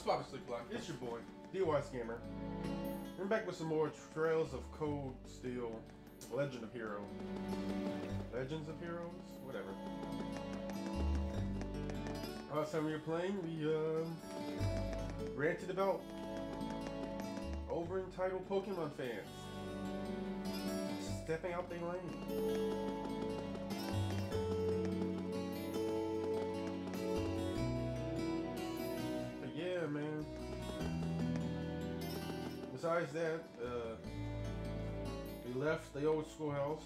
What's poppin' Slick Block? It's your boy, DWize Gamer. We're back with some more Trails of Cold Steel, Legend of Heroes. Legends of Heroes? Whatever. Last time we were playing, we uh, ranted about over entitled Pokemon fans stepping out their lane. Besides that, uh, we left the old schoolhouse,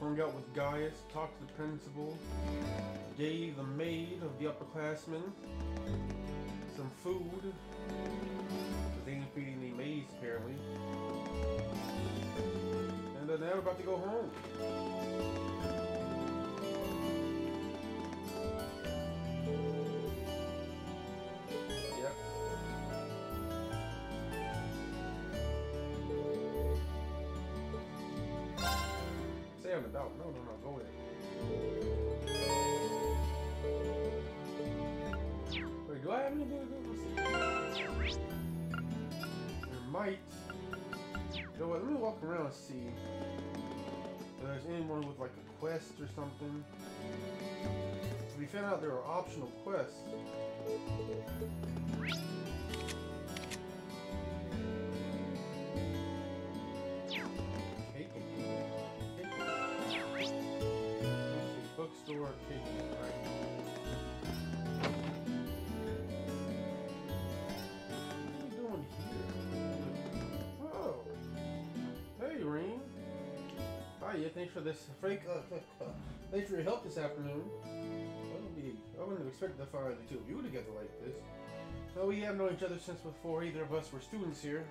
hung out with Gaius, talked to the principal, gave the maid of the upperclassmen some food. Because they ain't feeding the maids, apparently. And uh, now we're about to go home. There might. You know what? Let me walk around and see if there's anyone with like a quest or something. We found out there are optional quests. Thanks for this. Frank, uh, uh, thanks for your help this afternoon. I wouldn't, have expected to find the two of you together like this. Well, we have known each other since before either of us were students here.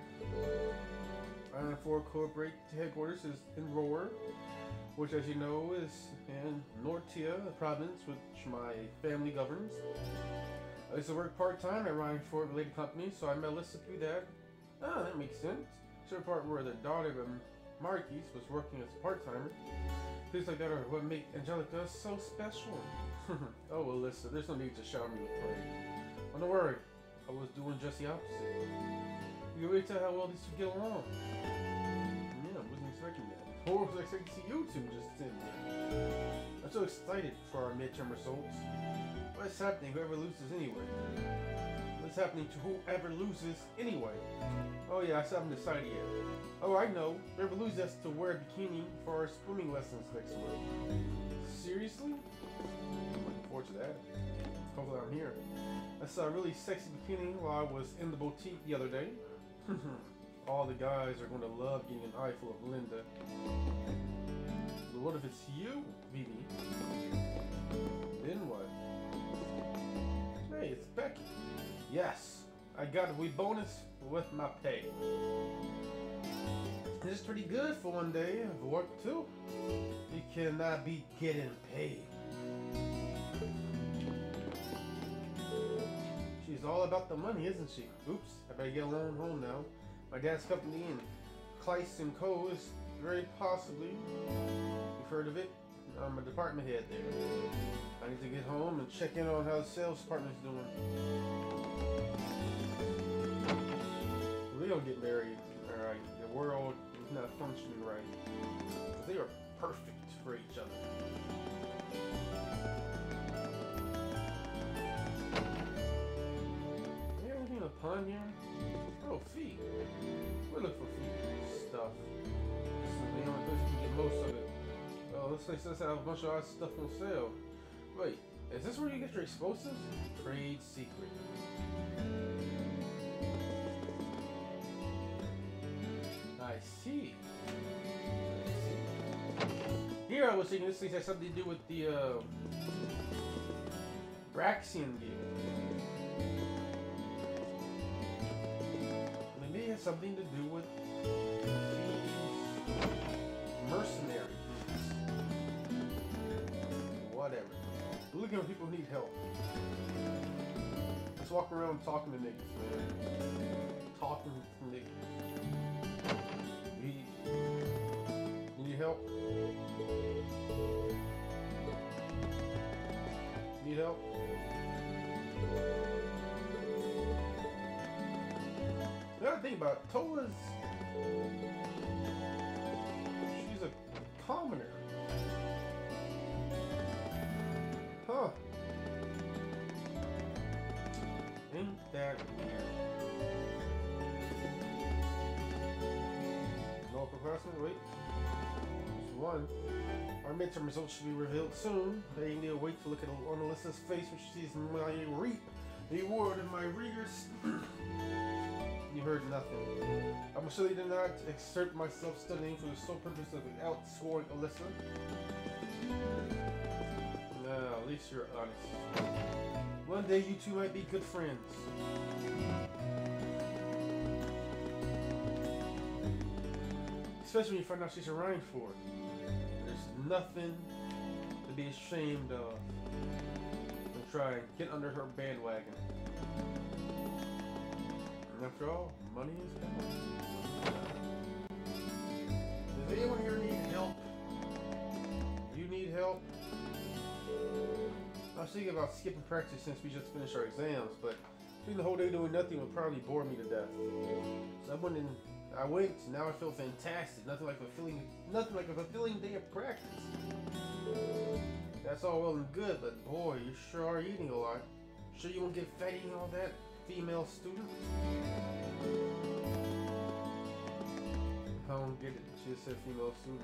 Iron 4 Corporate headquarters is in Roer, which, as you know, is in Nortia, a province which my family governs. I used to work part-time at Ryan Ford related company, so I met Alisa through that. Ah, that makes sense. The part where the daughter of Marquis was working as a part-timer. Things like that are what make Angelica so special. oh, Alisa, there's no need to shower me with praise. Don't worry. I was doing just the opposite. You can really tell how well these two get along. Yeah, I wasn't expecting that. Or was I expecting to see you two just there? I'm so excited for our midterm results. What's happening whoever loses anyway? What's happening to whoever loses anyway? Oh yeah, I still haven't decided yet. Oh, I know. Whoever loses has to wear a bikini for our swimming lessons next week. Seriously? I'm looking forward to that. Hopefully I'm here. I saw a really sexy bikini while I was in the boutique the other day. All the guys are going to love getting an eye full of Linde. But what if it's you, Vivi? Then what? Hey, it's Becky. Yes, I got a wee bonus with my pay. This is pretty good for one day of work too. You cannot be getting paid. She's all about the money, isn't she? Oops, I better get along home now. My dad's company in Kleiss and Co. is very possibly. You've heard of it? I'm a department head there. I need to get home and check in on how the sales department's doing. We don't get married, alright. The world is not functioning right. They are perfect for each other. Is there anything in the here? Oh, feet. We look for feet stuff. This is the only place we can get most of it. Oh, this place does have a bunch of odd stuff on sale. Wait, is this where you get your explosives? Trade secret. I see. Here I was thinking this place has something to do with the uh, Braxian game. Maybe it has something to do with mercenary things. Whatever. We're looking for people who need help. Let's walk around talking to niggas, man. Talking to niggas. Help? Need help? Now, think about Tola's she's a commoner. Huh. Ain't that weird? No procrastinate, wait. There's one. Our midterm results should be revealed soon. They need to wait to look at Alisa's face when she sees my reap the award of my rigors. you heard nothing. I'm surely did not exert myself studying for the sole purpose of outscoring Alisa. No, at least you're honest. One day you two might be good friends. Especially when you find out she's a for. There's nothing to be ashamed of. And try and get under her bandwagon. And after all, money is power. Does anyone here need help? You need help? I was thinking about skipping practice since we just finished our exams, but spending the whole day doing nothing would probably bore me to death. So I went and I went. Now I feel fantastic. Nothing like a fulfilling, nothing like a fulfilling day of practice. That's all well and good, but boy, you sure are eating a lot. Sure you won't get fat eating all that, female student? I don't get it. She just said female student.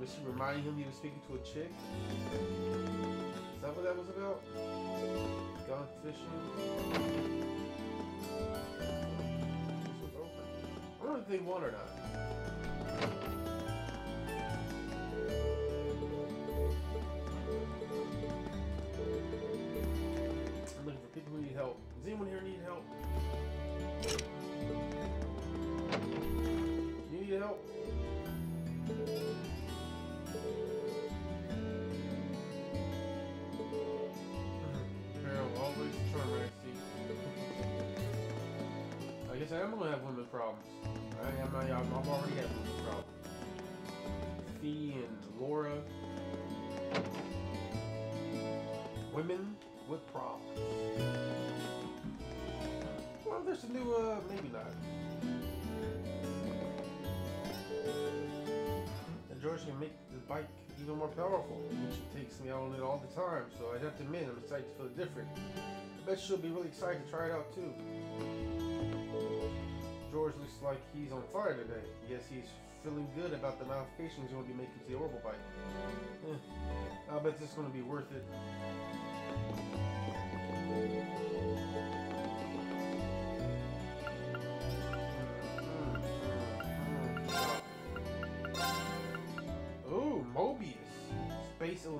Was she reminding him he was speaking to a chick? Is that what that was about? Gone fishing? If they won or not. I'm looking for people who need help. Does anyone here need help? A new, uh, maybe not. And George can make the bike even more powerful, which takes me out on it all the time, so I'd have to admit I'm excited to feel different. I bet she'll be really excited to try it out too. George looks like he's on fire today. Yes, he's feeling good about the modifications he'll be making to the orbital bike. Eh, I bet this is going to be worth it.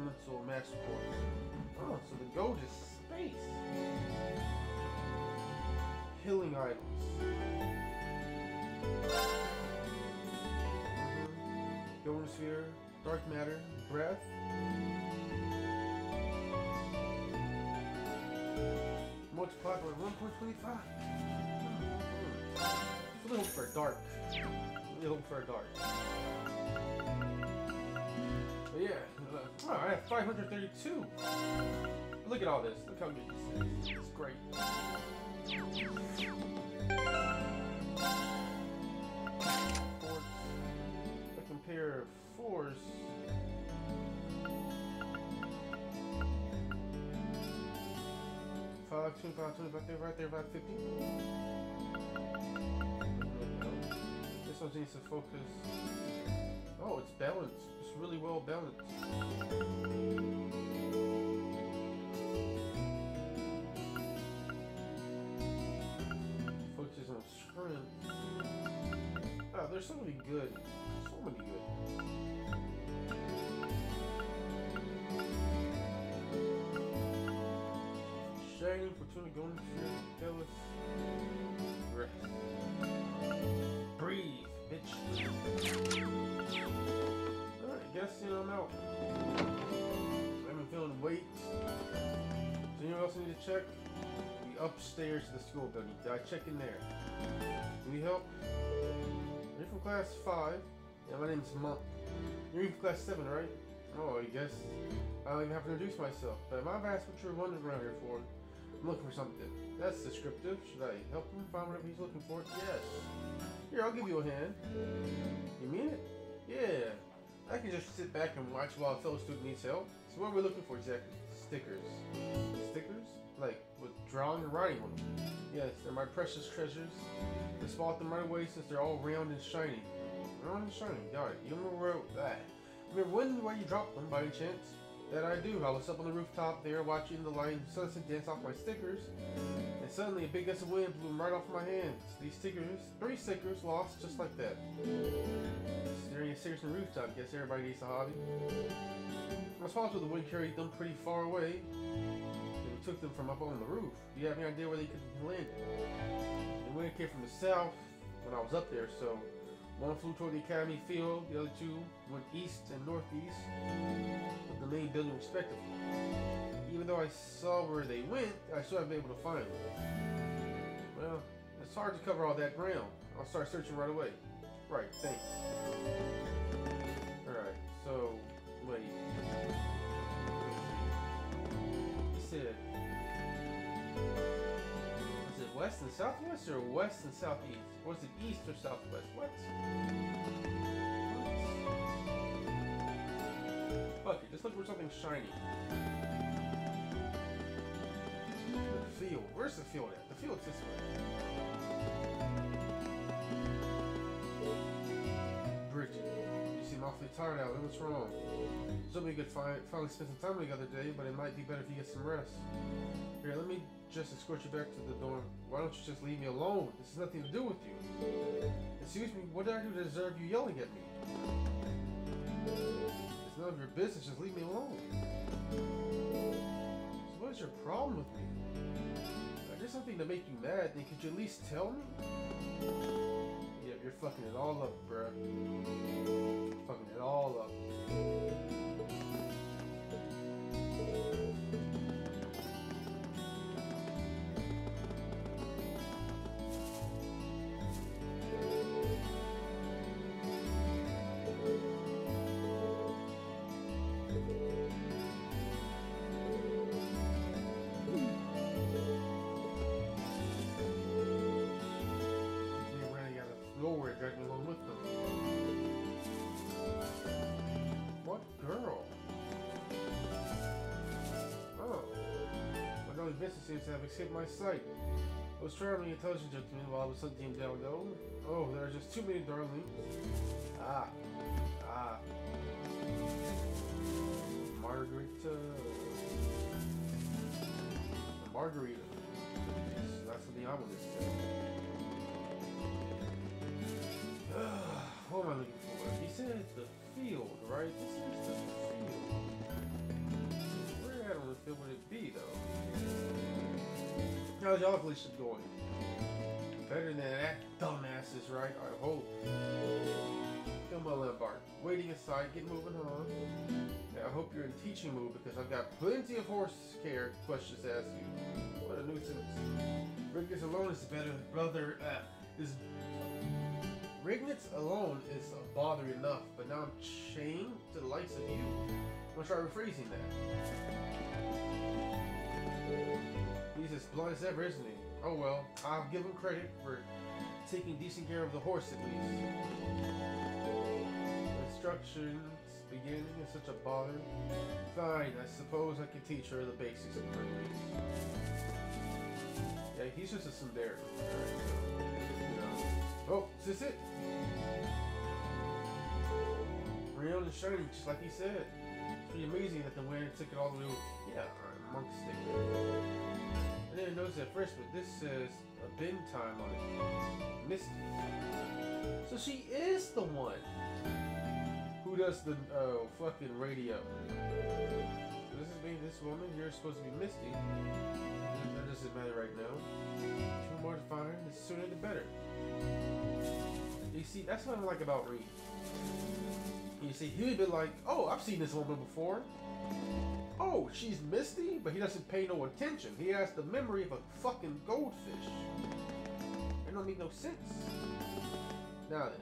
Elemental Master Course. Oh, so the gold is space. Healing items. Golden Sphere, Dark Matter, Breath. Multiplied by 1.25. Really hmm. hope for a dark. Really hope for dark. But yeah, uh, all right, 532. Look at all this. Look how good this is. It's great. Fours. I compare fours. Five, two, five, two, right there, right there, about 50. This one needs to focus. Oh, it's balanced. Really well balanced. Focuses on strength. Ah, there's so many good. So many good. Shining, Fortuna, Golden. Rest. Breathe, bitch. Alright, guess you know I'm out. I've been feeling weight. Does anyone else need to check? The upstairs to the school building. Did I check in there? Can Need help? You're from class 5. Yeah, my name's Munk. You're in class 7, right? Oh, I guess I don't even have to introduce myself. But my asked what you're wondering around here for. I'm looking for something. That's descriptive. Should I help him find whatever he's looking for? Yes. Here, I'll give you a hand. You mean it? Yeah. I can just sit back and watch while a fellow student needs help. So what are we looking for exactly? Stickers. Stickers? Like, with drawing and writing on them. Yes, they're my precious treasures. I spot them right away since they're all round and shiny. Round and shiny, got it. You remember where that? Remember when where you dropped them by any chance? That I do. I was up on the rooftop there watching the light sunset dance off my stickers. And suddenly a big gust of wind blew them right off my hands. These stickers, three stickers, lost just like that. Staring at stickers on the rooftop, guess everybody needs a hobby. Was possible the wind carried them pretty far away. And we took them from up on the roof. Do you have any idea where they could have landed? The wind came from the south when I was up there, so one flew toward the academy field, the other two went east and northeast, with the main building respectively. Even though I saw where they went, I still haven't been able to find them. Well, it's hard to cover all that ground. I'll start searching right away. Right, thanks. Alright, so, wait. He said, is it west and southwest or west and southeast? Or is it east or southwest? What? Fuck it, just look for something shiny. Field. Where's the field at? The field's this way. Bridget, you seem awfully tired out. What's wrong? So we could fi finally spend some time together today, but it might be better if you get some rest. Here, let me just escort you back to the dorm. Why don't you just leave me alone? This has nothing to do with you. Excuse me, what did I do to deserve you yelling at me? It's none of your business, just leave me alone. So what is your problem with me? Did something to make you mad, then could you at least tell me? Yeah, you're fucking it all up, bruh. Fucking it all up. Seems to have escaped my sight. I was traveling intelligence gentleman while I was hunting down though. Oh, there are just too many darlings. Ah. Ah. Margarita. Margarita. That's I want to say. what am I looking for? He said the field, right? This is the field. Where on the field would it be, though? How's y'all Felicia going? Better than that dumbasses, right? I hope. Come on, Lampard. Waiting aside, get moving on. Yeah, I hope you're in teaching mood because I've got plenty of horse care questions to ask you. What a nuisance. Riggins alone is better brother uh, is Rignitz alone is a bother enough, but now I'm chained to the likes of you. I'm gonna try rephrasing that. He's as blunt as ever, isn't he? Oh well, I'll give him credit for taking decent care of the horse at least. Instructions beginning is such a bother. Fine, I suppose I can teach her the basics of Rignitz. Yeah, he's just a tsundere. Oh, is this it? Real and shiny, just like he said. It's pretty amazing that the wind took it all the way. Yeah, amongst it. I didn't notice at first, but this says a bin time on it. Misty. So she is the one who does the uh, fucking radio. So this is being this woman. You're supposed to be Misty. That doesn't matter right now. Two more to find. The sooner the better. You see, that's what I like about Reed. You see, he'd be like, "Oh, I've seen this woman before. Oh, she's Misty," but he doesn't pay no attention. He has the memory of a fucking goldfish. It don't make no sense. Now then.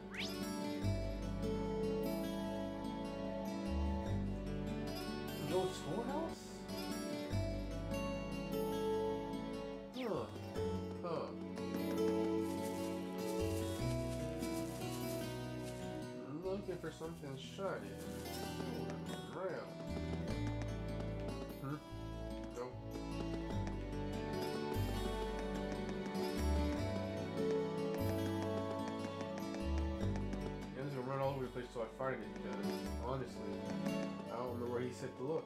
Schoolhouse? Something shiny. Round. Hmm? Nope. I'm gonna run all over the place till I find it, because honestly, I don't know where he said to look.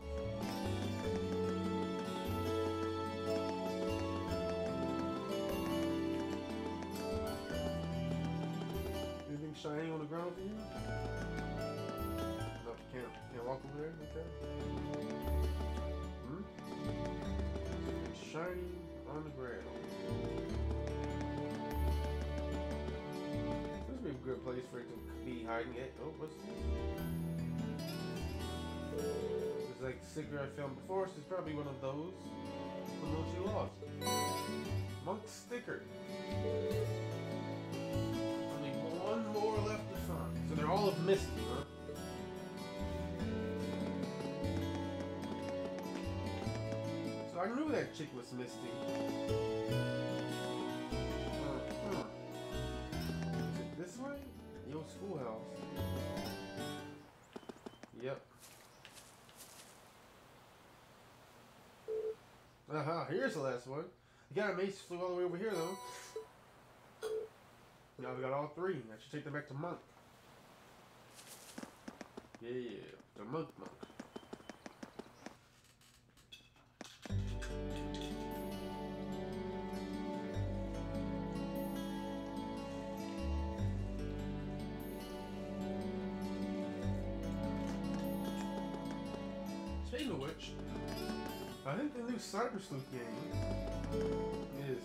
Anything shiny on the ground for you? Can't can't walk over there. Okay. Hmm. Something shiny on the ground. This would be a good place for it to be hiding it. Oh, what's this? It's like cigarette I found before. So it's probably one of those. Of those you lost. Munk sticker. Only one more left to find. So they're all of Misty, knew that chick was Misty. Is it this way? Old schoolhouse. Yep. Aha, uh-huh, here's the last one. The guy Mace flew all the way over here though. Now we got all three. I should take them back to Munk. Yeah, the Munk Munk. New Cyber Sleuth game is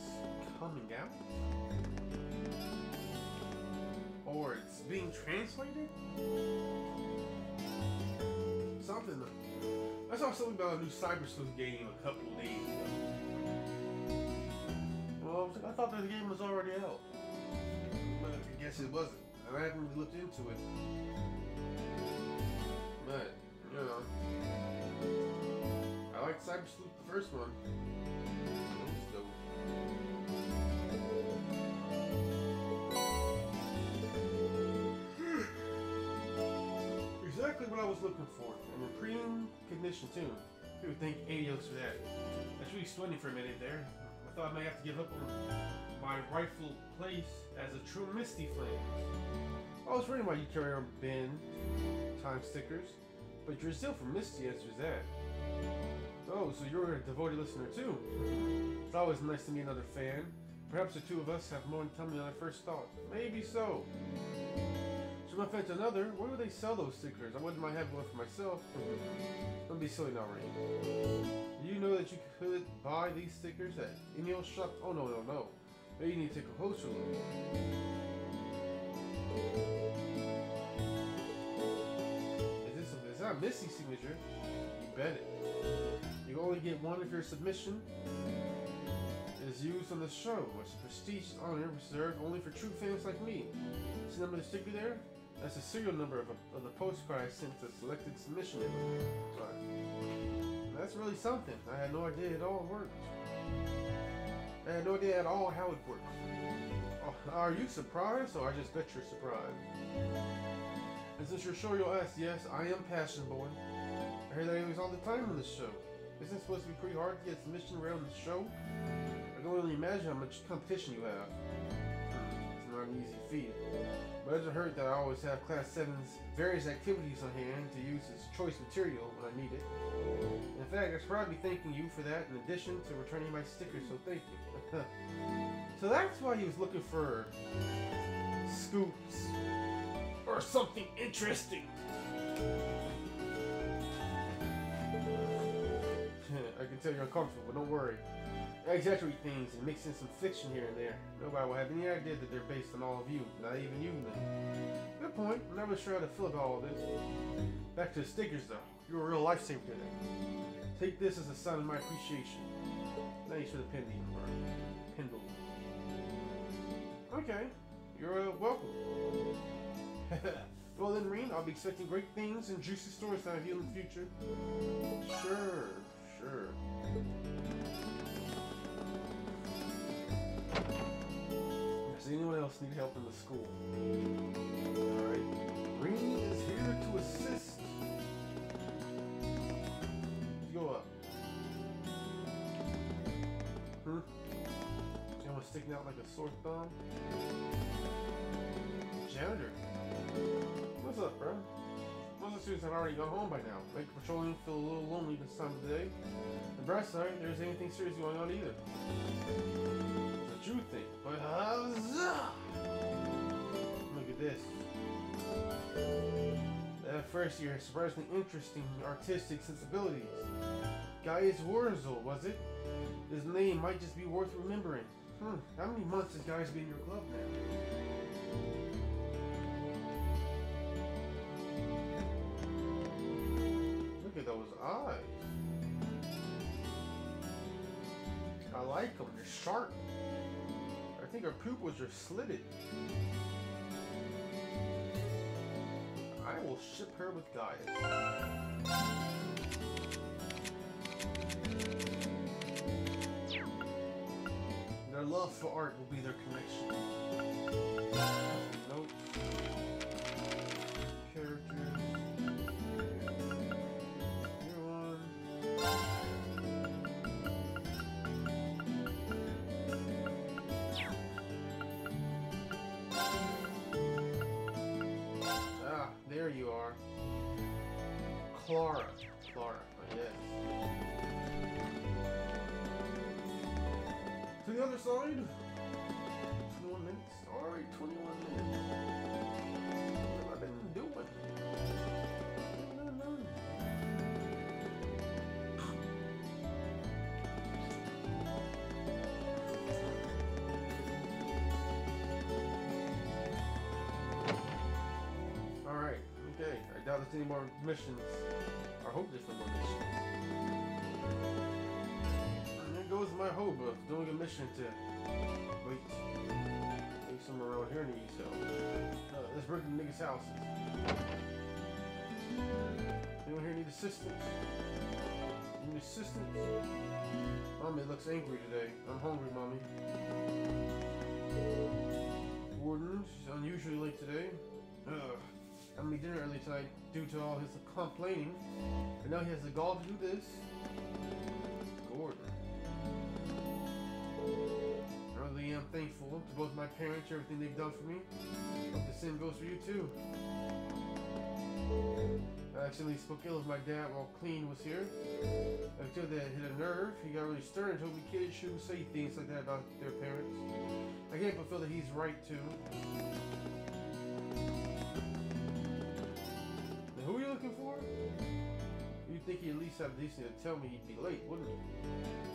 coming out. Or it's being translated? Something. I saw something about a new Cyber Sleuth game a couple days ago. Well, I, thought that the game was already out. But I guess it wasn't. And I haven't really looked into it. I liked Cyber Sleuth the first one. Was dope. Exactly what I was looking for. And in prime condition too. People think adios for that. That's really stunning for a minute there. I thought I might have to give up on my rightful place as a true Misty Flame. I was wondering why you carry around bin time stickers, but you're still from Misty answers that. Oh, so you're a devoted listener too. It's always nice to meet another fan. Perhaps the two of us have more in common than I first thought. Maybe so. So offense to another, where do they sell those stickers? I wouldn't mind having one for myself. Don't be silly now, Ray. Do you know that you could buy these stickers at any old shop? Oh no, no, no. Maybe you need to take a closer look. Is this a, is that a Missy signature? You bet it. You only get one if your submission is used on the show. It's a prestigious honor reserved only for true fans like me. See the number of the sticker there? That's the serial number of, a, of the postcard I sent to selected submission. That's really something. I had no idea it all worked. I had no idea at all how it worked. Oh, are you surprised, or I just bet you're surprised? And since you're sure you'll ask, yes, I am Passion Boy. I hear that he was all the time on the show. Isn't it supposed to be pretty hard to get submission around the show? I can only imagine how much competition you have. It's not an easy feat. But I heard that I always have Class 7's various activities on hand to use as choice material when I need it. In fact, I should probably be thanking you for that in addition to returning my stickers, so thank you. so that's why he was looking for scoops or something interesting. Tell you're uncomfortable, but don't worry. I exaggerate things and mix in some fiction here and there. Nobody will have any idea that they're based on all of you, not even you. Good point. I'm really sure how to feel about all this. Back to the stickers, though. You're a real lifesaver today. Take this as a sign of my appreciation. Thanks for the pending or pendle. Okay, you're uh, welcome. well then, Rean, I'll be expecting great things and juicy stories out of you in the future. Sure, sure. Does anyone else need help in the school? Alright. Green is here to assist. Let's go up. Hmm? Someone sticking out like a sore thumb? Janitor. What's up, bro? Most of the students have already gone home by now. Make patrolling feel a little lonely this time of the day. The bright side, there isn't anything serious going on either. It's a true thing, but huzzah! Look at this. That first year, surprisingly interesting artistic sensibilities. Gaius Worzel, was it? His name might just be worth remembering. Hmm, how many months has Gaius been in your club now? Those eyes. I like them. They're sharp. I think her pupils are slitted. I will ship her with Gaius. Their love for art will be their connection. Notes. Clara. Clara, oh, yes. To the other side. There's any more missions. I hope there's more missions. And there goes my hope of doing a mission to wait. Maybe somewhere around here you, so. Uh, let's break the niggas' houses. Anyone here need assistance? You Need assistance? Mommy looks angry today. I'm hungry, mommy. Warden, she's unusually late today. Ugh. I made dinner early tonight due to all his complaining. And now he has the gall to do this. Gordon. I really am thankful to both my parents for everything they've done for me. Hope the same goes for you too. I accidentally spoke ill of my dad while Clean was here. Feel that hit a nerve. He got really stern and told me kids shouldn't say things like that about their parents. I can't but feel that he's right too. Who are you looking for? You'd think he'd at least have decency to tell me he'd be late, wouldn't he?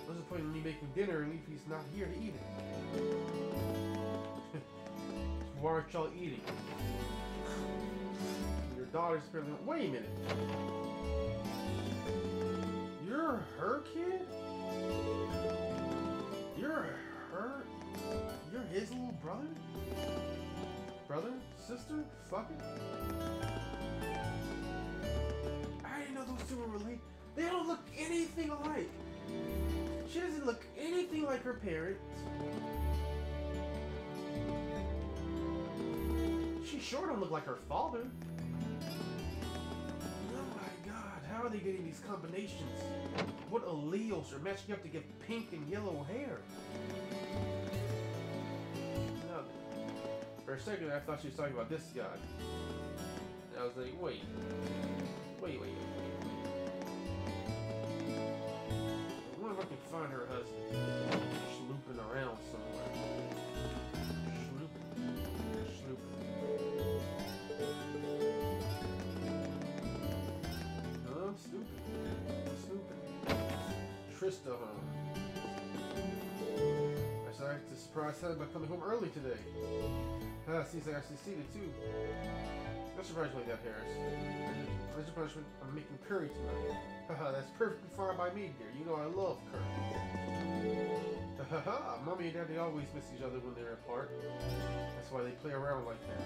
What's the point in me making dinner and if he's not here to eat it? Why aren't y'all eating? Your daughter's apparently. Wait a minute. You're her kid? You're her? You're his little brother? Brother? Sister? Fuck it. Know those two were related. They don't look anything alike. She doesn't look anything like her parents. She sure don't look like her father. Oh my god, how are they getting these combinations? What alleles are matching up to get pink and yellow hair? For a second, I thought she was talking about this guy. I was like, wait, wait, wait, wait. Wonder if I can find her husband. Slooping around somewhere. I'm. I'm stupid. Trista home. I should act surprised her by coming home early today. Ah, seems like I succeeded too. Surprise like that, Harris. Your punishment, I'm making curry tonight. Haha, that's perfectly fine by me, dear. You know I love curry. Haha, mommy and daddy always miss each other when they're apart. That's why they play around like that.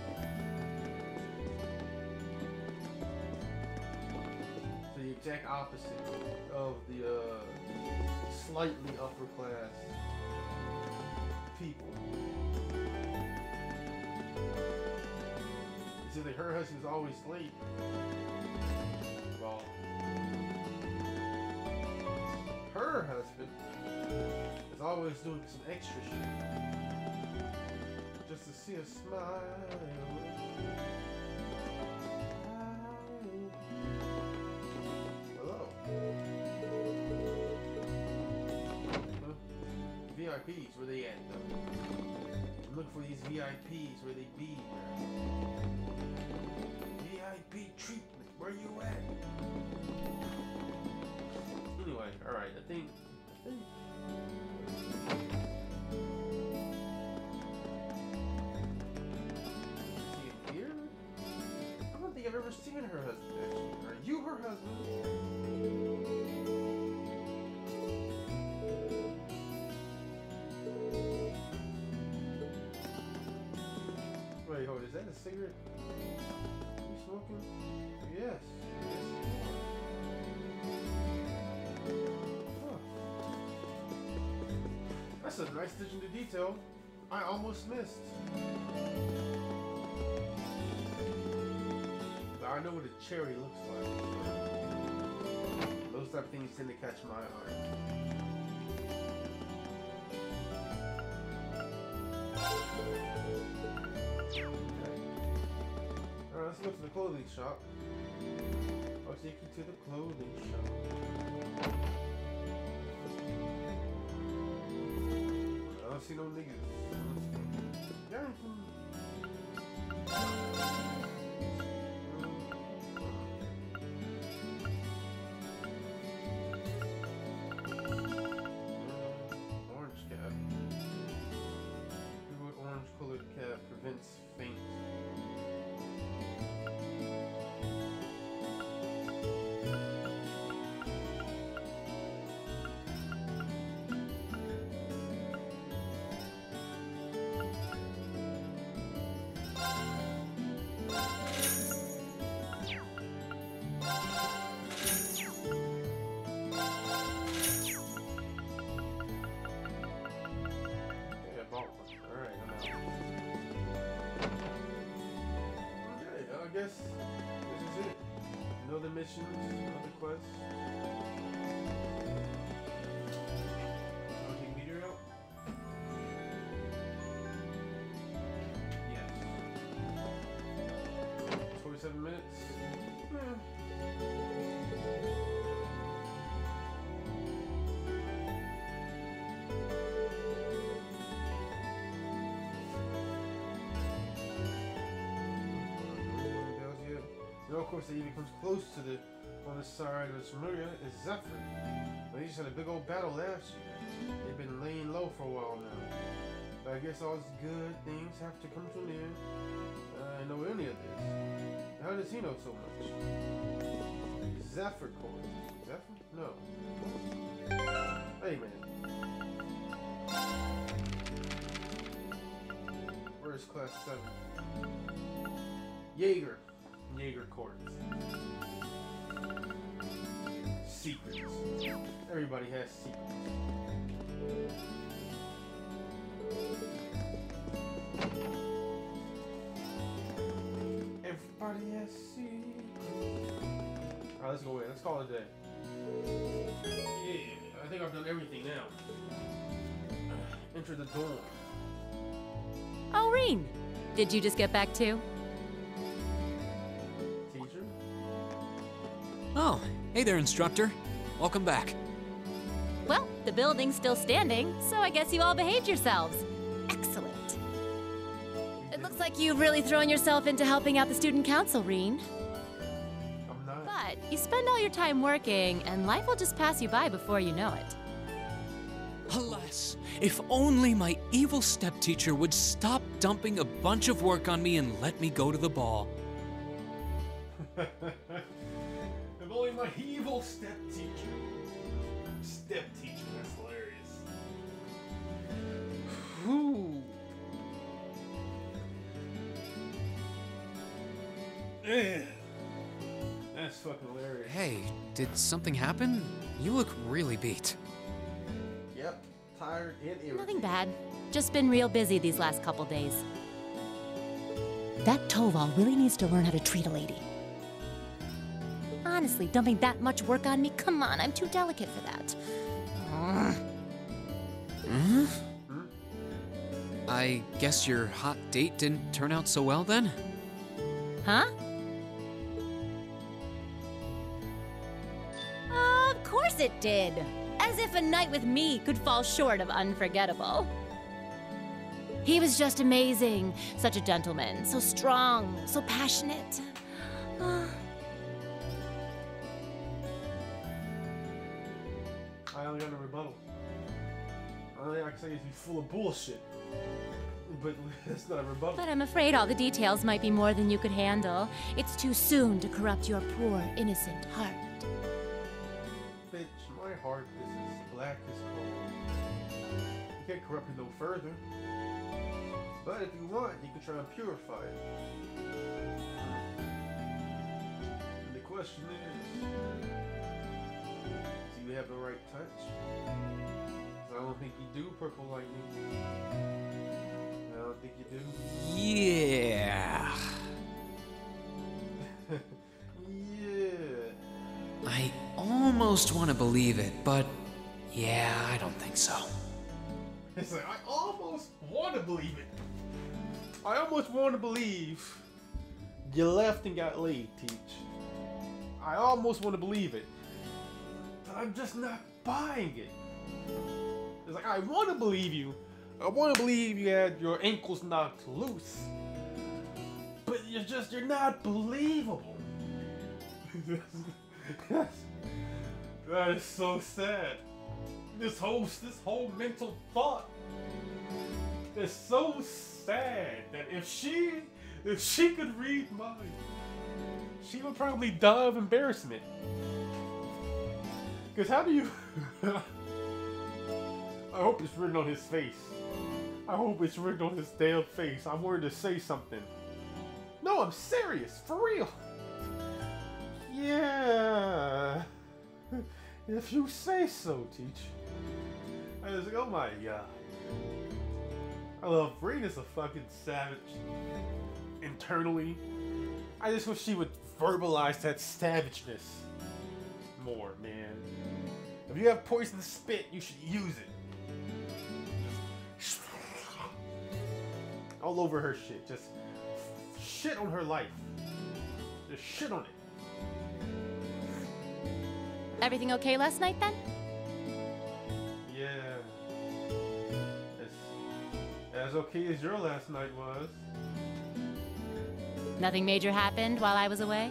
So The exact opposite of the uh, slightly upper class people. Either apparently her husband's always late. Well, her husband is always doing some extra shit. Just to see a smile. Hello. VIPs, where they at though? Look for these VIPs, where they be. VIP treatment, where you at? Anyway, alright, I think, I think here? I don't think I've ever seen her husband. Are you her husband? That a cigarette? You smoking? Yes. Huh. That's a nice attention to detail. I almost missed. But I know what a cherry looks like. Those type of things tend to catch my eye. Okay. Alright, let's go to the clothing shop. I'll take you to the clothing shop. I don't see no niggas. Guaranteed. Missions, no other quests. Okay, meteor out? Yes. 27 minutes? Of course, that even comes close to the on the side of Zemuria is Zephyr. They just had a big old battle last year. They've been laying low for a while now. But I guess all these good things have to come to an end. I know any of this. How does he know so much? Zephyr Court. Zephyr? No. Hey man. Where's class 7? Jaeger. Jaeger Corps. Secrets. Everybody has secrets. Everybody has secrets. Alright, let's go in. Let's call it a day. Yeah, I think I've done everything now. Enter the dorm. Oh, Rean, did you just get back too? Oh, hey there, instructor. Welcome back. Well, the building's still standing, so I guess you all behaved yourselves. Excellent. It looks like you've really thrown yourself into helping out the student council, Rean. But you spend all your time working, and life will just pass you by before you know it. Alas, if only my evil stepteacher would stop dumping a bunch of work on me and let me go to the ball. if evil step teacher. Step teacher, that's hilarious. Whew. Eh. That's fucking hilarious. Hey, did something happen? You look really beat. Yep, tired and irritated. Nothing bad. Just been real busy these last couple days. That Toval really needs to learn how to treat a lady. Honestly, dumping that much work on me? Come on, I'm too delicate for that. Hmm? I guess your hot date didn't turn out so well then? Huh? Of course it did. As if a night with me could fall short of unforgettable. He was just amazing. Such a gentleman. So strong. So passionate. Only got a rebuttal. Only I can say is full of bullshit. But it's not a rebuttal. But I'm afraid all the details might be more than you could handle. It's too soon to corrupt your poor, innocent heart. Bitch, my heart is as black as coal. You can't corrupt it no further. But if you want, you can try and purify it. And the question is, right touch? I don't think you do, Purple Lightning. I don't think you do. Yeah. yeah. I almost want to believe it, but yeah, I don't think so. It's like I almost want to believe it. I almost want to believe you left and got laid, Teach. I almost want to believe it, I'm just not buying it. It's like I want to believe you. I want to believe you had your ankles knocked loose, but you're just you're not believable. that is so sad this whole this whole mental thought is so sad that if she if she could read mine, she would probably die of embarrassment. Cause how do you? I hope it's written on his face. I hope it's written on his damn face. I wanted to say something. No, I'm serious, for real. Yeah. If you say so, teach. I was like, oh my god. I love Rean is a fucking savage. Internally. I just wish she would verbalize that savageness more, man. If you have poison spit, you should use it. All over her shit. Just shit on her life. Just shit on it. Everything okay last night then? Yeah. As, as okay as your last night was. Nothing major happened while I was away?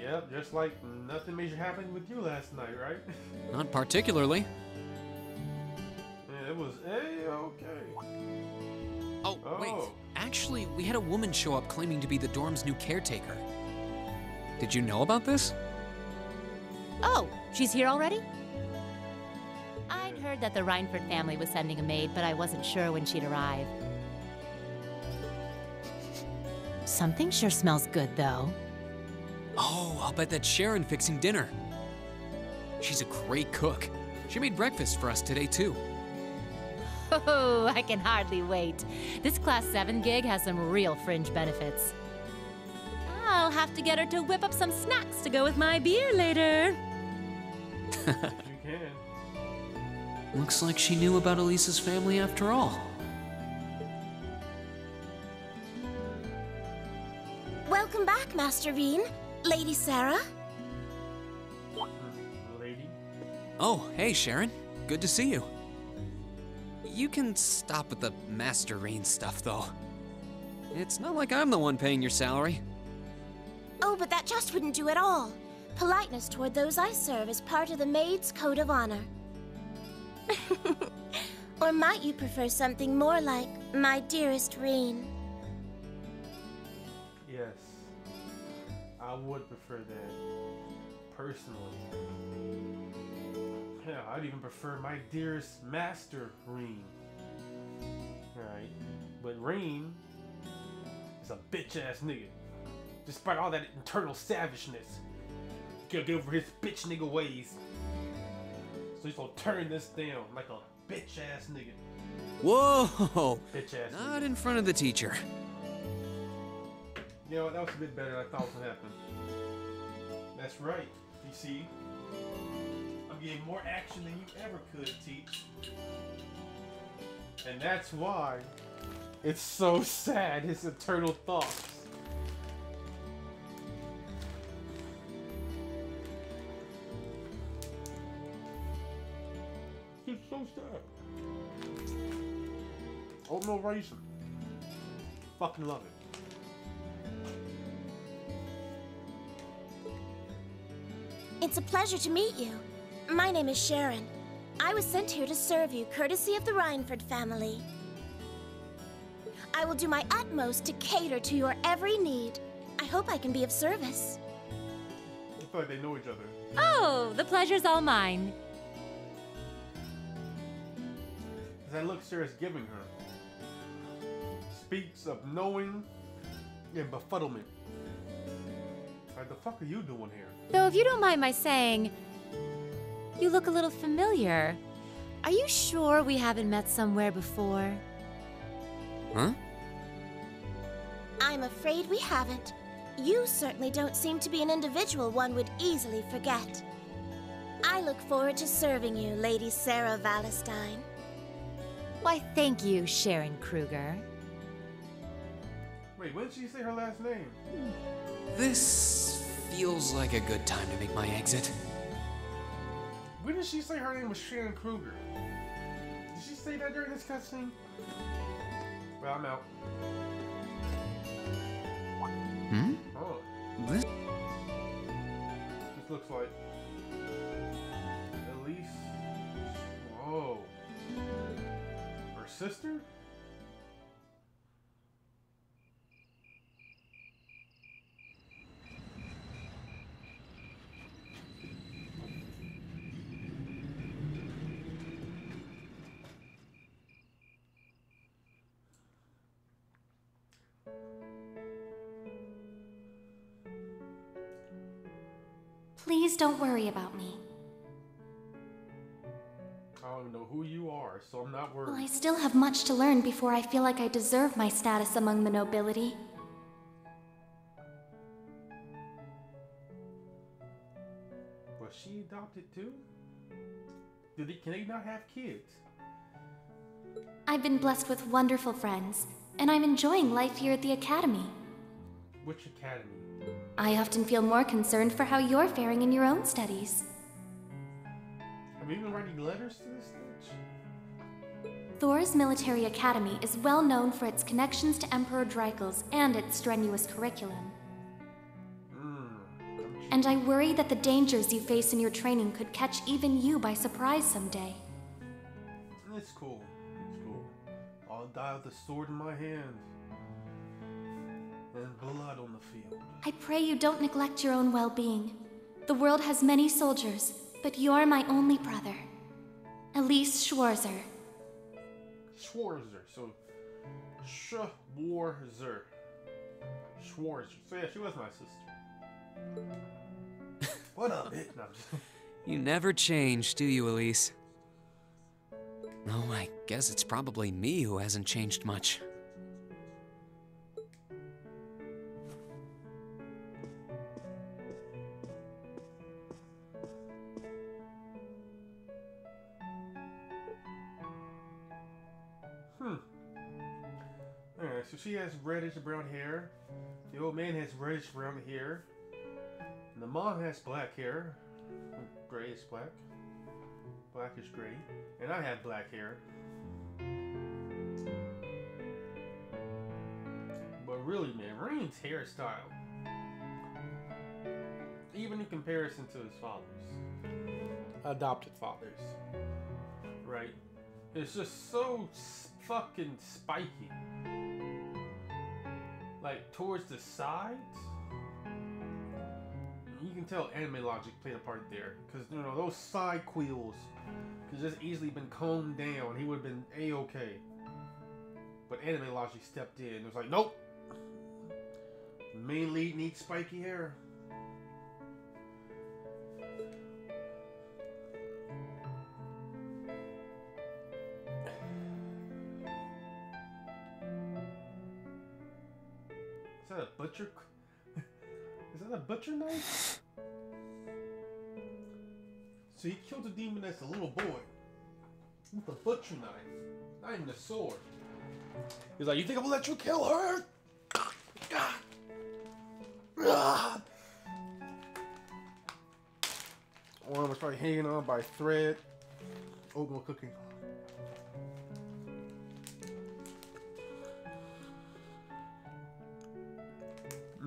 Yep, just like nothing major happened with you last night, right? Not particularly. yeah, it was a-okay. Oh, wait. Oh. Actually, we had a woman show up claiming to be the dorm's new caretaker. Did you know about this? Oh, she's here already? I'd heard that the Reinford family was sending a maid, but I wasn't sure when she'd arrive. Something sure smells good, though. Oh, I'll bet that's Sharon fixing dinner. She's a great cook. She made breakfast for us today, too. Oh, I can hardly wait. This Class 7 gig has some real fringe benefits. I'll have to get her to whip up some snacks to go with my beer later. You can. Looks like she knew about Alisa's family after all. Welcome back, Master Rean. Lady Sara? Lady. Oh, hey, Sharon. Good to see you. You can stop with the Master Rean stuff, though. It's not like I'm the one paying your salary. Oh, but that just wouldn't do at all. Politeness toward those I serve is part of the maid's code of honor. or might you prefer something more like my dearest Rean? I would prefer that. Personally. Hell, I'd even prefer my dearest master, Rean. Alright. But Rean is a bitch ass nigga. Despite all that internal savageness. He can't get over his bitch nigga ways. So he's gonna turn this down like a bitch ass nigga. Whoa! Bitch ass Not nigga. in front of the teacher. You know what? That was a bit better than I thought was gonna happen. That's right. You see, I'm getting more action than you ever could, Teach. And that's why it's so sad. His eternal thoughts. He's so sad. Oh no reason. Fucking love it. It's a pleasure to meet you. My name is Sharon. I was sent here to serve you, courtesy of the Reinford family. I will do my utmost to cater to your every need. I hope I can be of service. I feel like they know each other. Oh, the pleasure's all mine. That look Sara's giving her speaks of knowing and befuddlement. Like, the fuck are you doing here? Though, if you don't mind my saying, you look a little familiar. Are you sure we haven't met somewhere before? Huh? I'm afraid we haven't. You certainly don't seem to be an individual one would easily forget. I look forward to serving you, Lady Sara Valestin. Why, thank you, Sharon Kreuger. Wait, when did she say her last name? Hmm. This feels like a good time to make my exit. When did she say her name was Shannon Kreuger? Did she say that during this cutscene? Well, I'm out. Hmm? Oh, This this looks like. Elise. Whoa. Her sister? Please don't worry about me. I don't even know who you are, so I'm not worried. Well, I still have much to learn before I feel like I deserve my status among the nobility. Was she adopted too? Do they, can they not have kids? I've been blessed with wonderful friends, and I'm enjoying life here at the Academy. Which academy? I often feel more concerned for how you're faring in your own studies. Have you been writing letters to this bitch? Thors Military Academy is well known for its connections to Emperor Dreichels and its strenuous curriculum. Hmm. And I worry that the dangers you face in your training could catch even you by surprise someday. It's cool. It's cool. I'll die with a sword in my hand. And blood on the field. I pray you don't neglect your own well being. The world has many soldiers, but you're my only brother. Elise Schwarzer. Schwarzer. So, Schwarzer. Schwarzer. So yeah, she was my sister. what up, bitch? No, You never change, do you, Elise? Oh, I guess it's probably me who hasn't changed much. Alright, so she has reddish brown hair. The old man has reddish brown hair. And the mom has black hair. Grayish black. Blackish gray. And I have black hair. But really, man, Rean's hairstyle. Even in comparison to his father's. Adopted father's. Right? It's just so fucking spiky. Like towards the sides. You can tell anime logic played a part there. Because, you know, those side quills could just easily been combed down. He would have been A-okay. But anime logic stepped in. It was like, nope. Main lead needs spiky hair. Butcher? Is that a butcher knife? So he killed a demon as a little boy with a butcher knife, not even a sword. He's like, "You think I'm gonna let you kill her?" One was probably hanging on by a thread. Oatmeal cooking.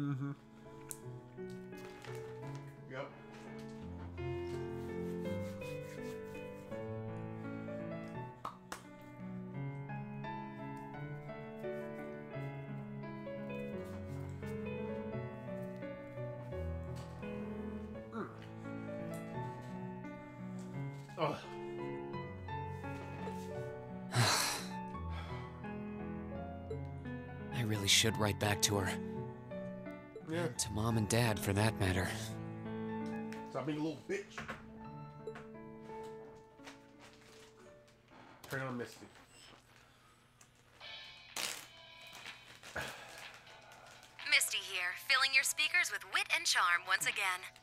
Mm-hmm. Yep. Mm. Oh. I really should write back to her. Yeah. To mom and dad, for that matter. Stop being a little bitch. Turn on Misty. Misty here, filling your speakers with wit and charm once again.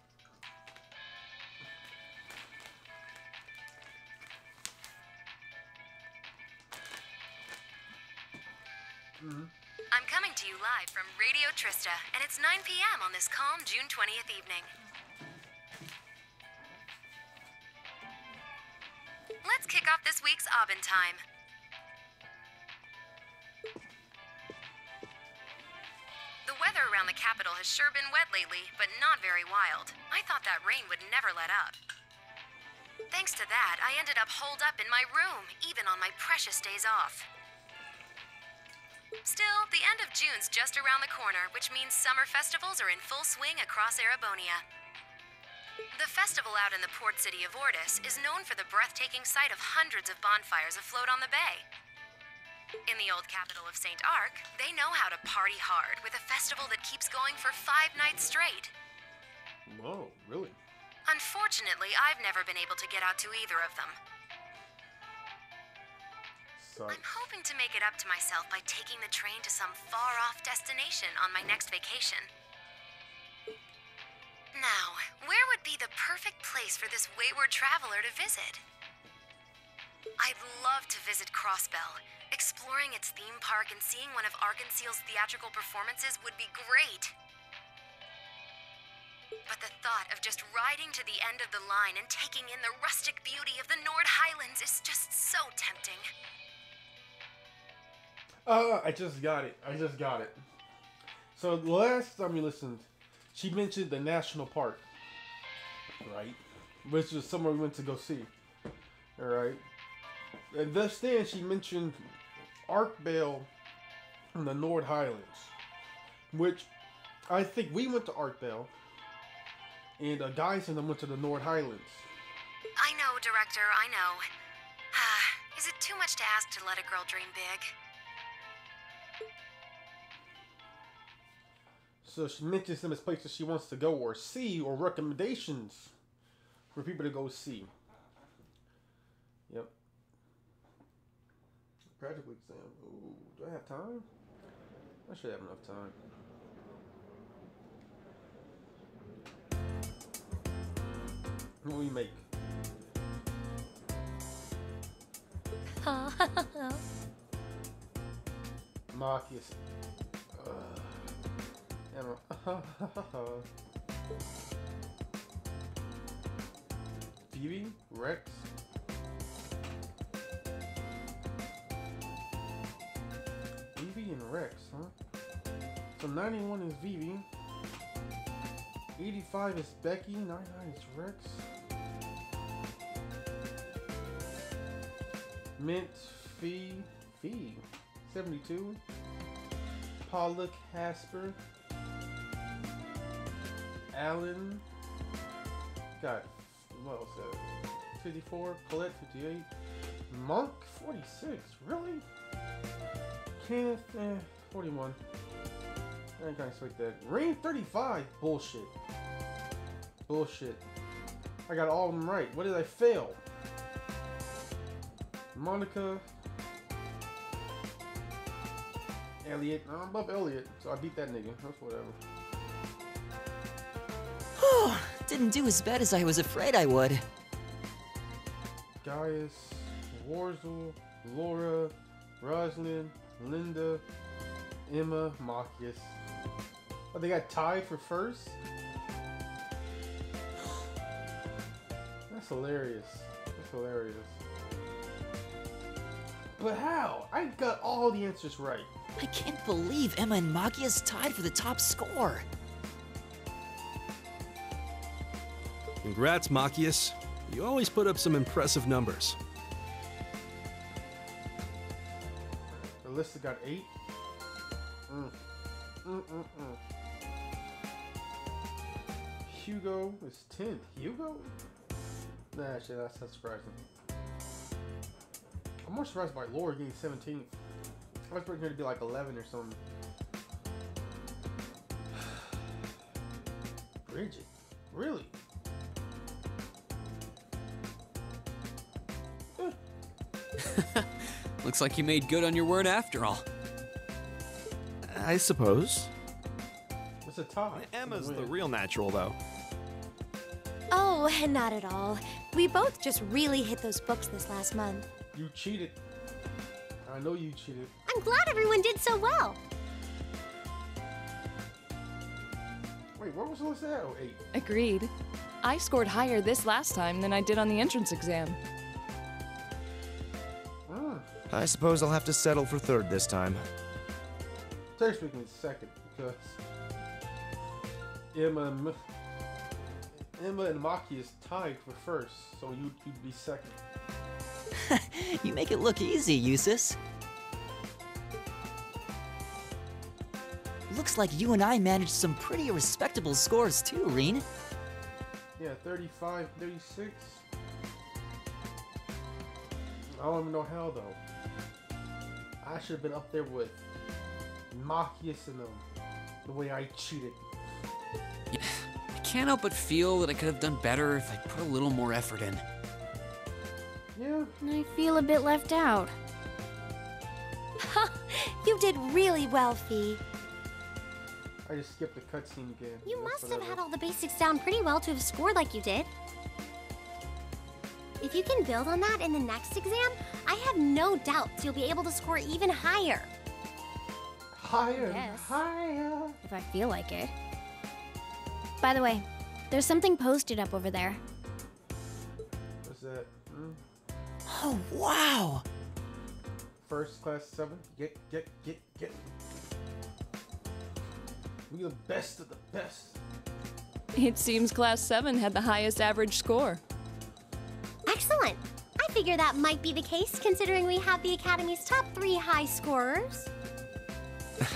It's 9 p.m. on this calm June 20th evening. Let's kick off this week's Abend time. The weather around the capital has sure been wet lately, but not very wild. I thought that rain would never let up. Thanks to that, I ended up holed up in my room, even on my precious days off. Still, the end of June's just around the corner, which means summer festivals are in full swing across Erebonia. The festival out in the port city of Ordis is known for the breathtaking sight of hundreds of bonfires afloat on the bay. In the old capital of St. Arkh, they know how to party hard with a festival that keeps going for five nights straight. Whoa, really? Unfortunately, I've never been able to get out to either of them. I'm hoping to make it up to myself by taking the train to some far off destination on my next vacation. Now, where would be the perfect place for this wayward traveler to visit? I'd love to visit Crossbell. Exploring its theme park and seeing one of Arc en Ciel's theatrical performances would be great. But the thought of just riding to the end of the line and taking in the rustic beauty of the Nord Highlands is just so tempting. Uh, I just got it. I just got it. So the last time we listened, she mentioned the national park, right? Which is somewhere we went to go see. All right. And thus then she mentioned Arkvale in the Nord Highlands, which I think we went to Arkvale, and uh, guys and them went to the Nord Highlands. I know, Director, I know. Is it too much to ask to let a girl dream big? So she mentions them as places she wants to go or see or recommendations for people to go see. Yep. Practical exam. Ooh, do I have time? I should have enough time. What will we make? Marcus. Uh, Emma. Phoebe? Rex? Vivi and Rex, huh? So 91 is Vivi. 85 is Becky. 99 is Rex. Mint Fee Fee. 72. Paula Casper. Alan. Got what else? Uh, 54. Colette 58. Munk 46. Really? Kenneth eh, 41. I gonna expect that. Rean 35. Bullshit. Bullshit. I got all of them right. What did I fail? Monica. Elliot. I'm above Elliot, so I beat that nigga. That's whatever. Didn't do as bad as I was afraid I would. Gaius, Worzel, Laura, Roslyn, Linde, Emma, Machias. Oh, they got tied for first? That's hilarious. That's hilarious. But how? I got all the answers right. I can't believe Emma and Machias tied for the top score. Congrats, Machias. You always put up some impressive numbers. Alisa got eight. Mm. Mm, mm, mm. Hugo is 10th. Hugo? Nah, actually, that's not surprising. I'm more surprised by Laura getting 17th. I was expecting her to be like 11 or something. Bridget? Really? Looks like you made good on your word after all. I suppose. It's a tie. Emma's the real natural, though. Oh, not at all. We both just really hit those books this last month. You cheated. I know you cheated. I'm glad everyone did so well. Wait, what was Alisa at? Oh, eight. Agreed. I scored higher this last time than I did on the entrance exam. I suppose I'll have to settle for third this time. Technically speaking, it's second because Emma and Ma- Emma and Maki is tied for first, so you'd, you'd be second. You make it look easy, Jusis. Looks like you and I managed some pretty respectable scores too, Rean. Yeah, 35, 36. I don't even know how though. I should have been up there with Machias and them. The way I cheated. I can't help but feel that I could have done better if I put a little more effort in. Yeah, I feel a bit left out. You did really well, Fie. I just skipped the cutscene again. You That's must have had all the basics down pretty well to have scored like you did. If you can build on that in the next exam, I have no doubts you'll be able to score even higher. higher, Yes. higher. If I feel like it. By the way, there's something posted up over there. What's that? Hmm? Oh, wow! First class seven. Get, get, get, get. We the best of the best. It seems Class 7 had the highest average score. Excellent. I figure that might be the case considering we have the Academy's top three high scorers.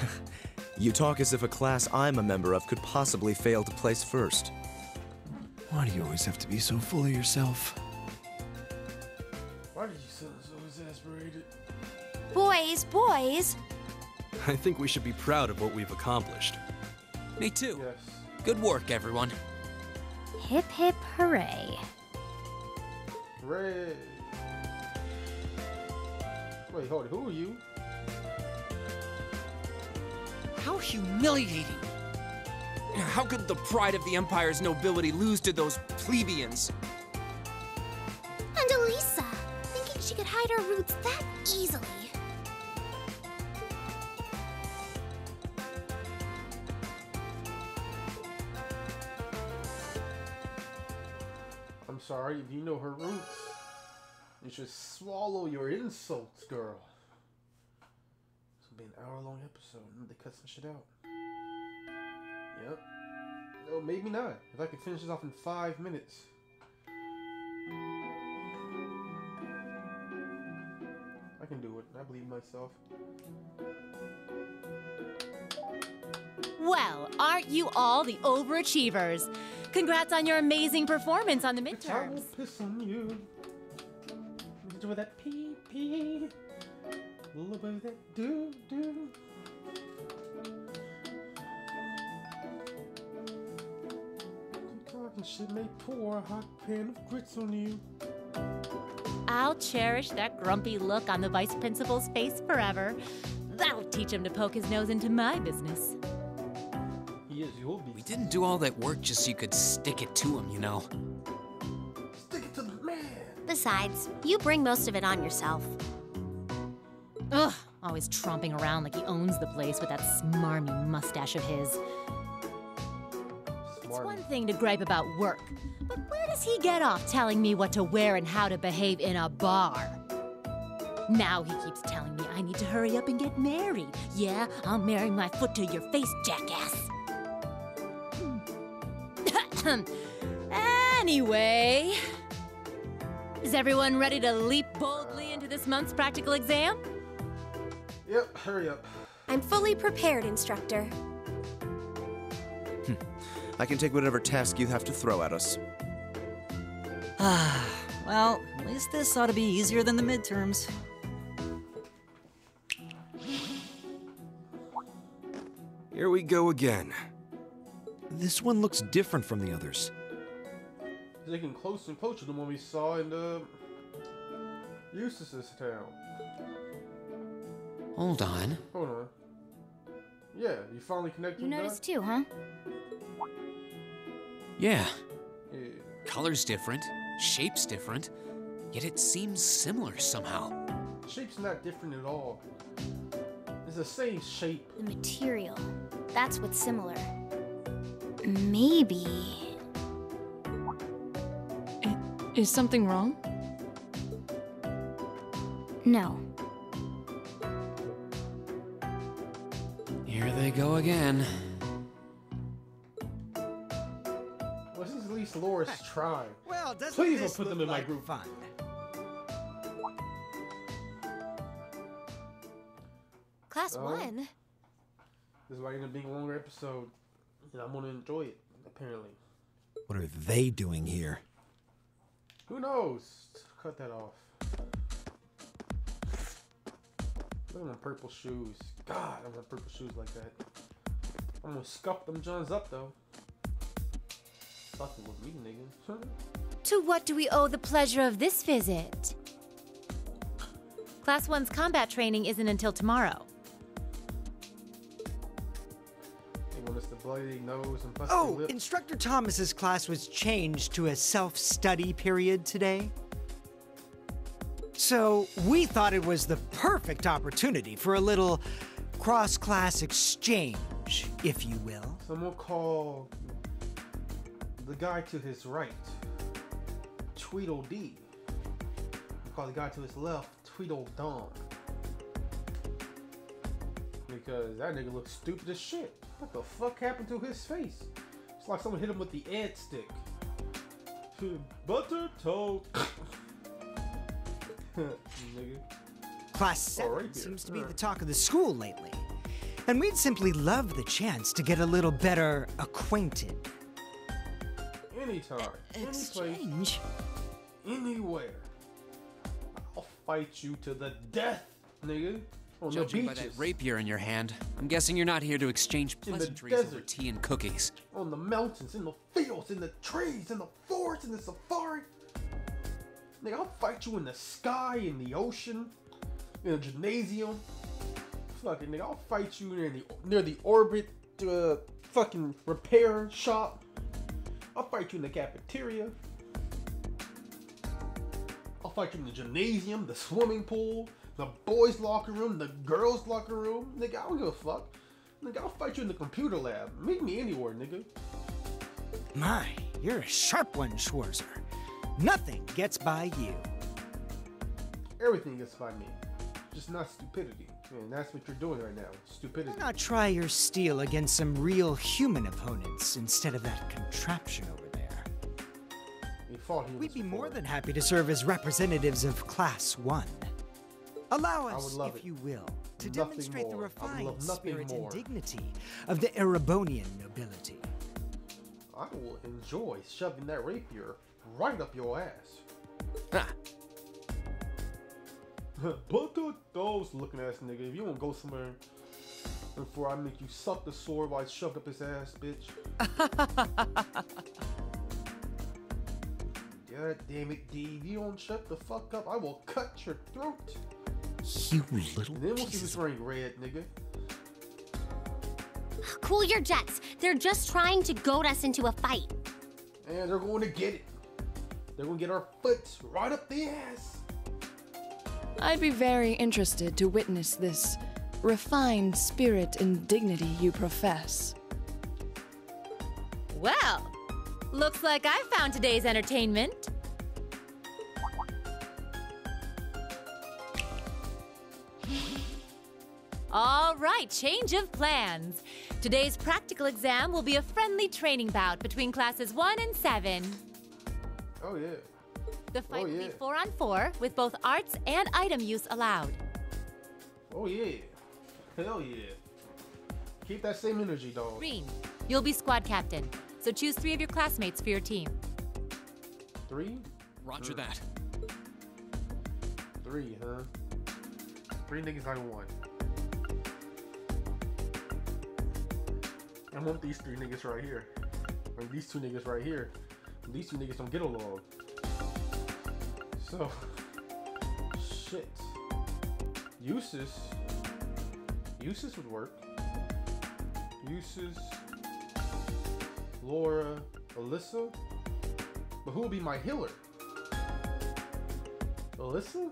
You talk as if a class I'm a member of could possibly fail to place first. Why do you always have to be so full of yourself? Why do you sound so exasperated? Boys, boys. I think we should be proud of what we've accomplished. Me too. Yes. Good work, everyone. Hip hip hooray. Ray. Wait, hold it. Who are you? How humiliating! How could the pride of the Empire's nobility lose to those plebeians? And Alisa, thinking she could hide her roots that easily. Sorry if you know her roots. You should swallow your insults, girl. This will be an hour long episode. They cut some shit out. Yep. No, maybe not. If I could finish this off in five minutes. I can do it. I believe myself. Well, aren't you all the overachievers? Congrats on your amazing performance on the midterms. will piss on you. That pee pee. Little bit of that do do. Talking shit, may pour a hot pan of grits on you. I'll cherish that grumpy look on the vice principal's face forever. That'll teach him to poke his nose into my business. We didn't do all that work just so you could stick it to him, you know. Stick it to the man. Besides, you bring most of it on yourself. Ugh, always tromping around like he owns the place with that smarmy mustache of his. It's one thing to gripe about work, but where does he get off telling me what to wear and how to behave in a bar? Now he keeps telling me I need to hurry up and get married. Yeah, I'll marry my foot to your face, jackass. Anyway, is everyone ready to leap boldly into this month's practical exam? Yep, hurry up. I'm fully prepared, instructor. I can take whatever task you have to throw at us. Ah, well, at least this ought to be easier than the midterms. Here we go again. This one looks different from the others. It's getting closer and closer than what we saw in the Jusis's town. Hold on. Hold on. Yeah, you finally connected You with noticed too, huh? Yeah. Yeah. color's different, shape's different, yet it seems similar somehow. Shape's not different at all. It's the same shape. The material. That's what's similar. Maybe. Is something wrong? No. Here they go again. Well, since at least Loris tried. Well, doesn't Please don't put them look in my group. Fun. Class Oh. one? This might end up being a longer episode. And I'm gonna enjoy it, apparently. What are they doing here? Who knows? Cut that off. Look at them purple shoes. God, I want purple shoes like that. I'm gonna scuff them Johns up though. Fucking with me, nigga. To what do we owe the pleasure of this visit? Class 1's combat training isn't until tomorrow. They want us to bloody nose and bust Oh, lips. Instructor Thomas's class was changed to a self-study period today. So, we thought it was the perfect opportunity for a little cross-class exchange, if you will. Someone call the guy to his right, Tweedledee. We call the guy to his left, Tweedledum. Because that nigga looks stupid as shit. What the fuck happened to his face? It's like someone hit him with the ed stick. Butter toast. nigga. Class 7 right seems to be the talk of the school lately. And we'd simply love the chance to get a little better acquainted. Anytime, any place, Exchange? anywhere. I'll fight you to the death, nigga. On the Judging by that rapier in your hand, I'm guessing you're not here to exchange pleasantries over tea and cookies. on the mountains, in the fields, in the trees, in the forests, in the safari. Nigga, I'll fight you in the sky, in the ocean, in the gymnasium. Fucking nigga, I'll fight you near the near the orbit uh, fucking repair shop. I'll fight you in the cafeteria. I'll fight you in the gymnasium, the swimming pool, the boys' locker room, the girls' locker room. Nigga, I don't give a fuck. Nigga, I'll fight you in the computer lab. Meet me anywhere, nigga. My, you're a sharp one, Schwarzer. Nothing gets by you. Everything gets by me. Just not stupidity. And that's what you're doing right now. Stupidity. Why not try your steel against some real human opponents instead of that contraption over there? We'd be more than happy to serve as representatives of Class 1. Allow us, if it. you will, to Nothing demonstrate the more. Would refined spirit more. and dignity of the Erebonian nobility. I will enjoy shoving that rapier right up your ass. Ha! Butter those looking ass nigga. If you wanna go somewhere before I make you suck the sword while I shove up his ass, bitch. God damn it, D. If you don't shut the fuck up, I will cut your throat. You little And then we'll see pieces who's wearing red, nigga. Cool your jets. They're just trying to goad us into a fight. And they're going to get it. They're going to get our foot right up the ass. I'd be very interested to witness this refined spirit and dignity you profess. Well, looks like I found today's entertainment. All right, change of plans. Today's practical exam will be a friendly training bout between classes 1 and 7. Oh, yeah. The fight Oh, will be 4 on 4 with both arts and item use allowed. Oh, yeah. Hell yeah. Keep that same energy, dog. Rean, you'll be squad captain, so choose three of your classmates for your team. Three? Roger Sure. that. Three, huh? Three niggas I want. I want these three niggas right here. And these two niggas right here. And these two niggas don't get along. So, shit. Jusis. Jusis would work. Jusis. Laura. Alisa. But who will be my healer? Alisa?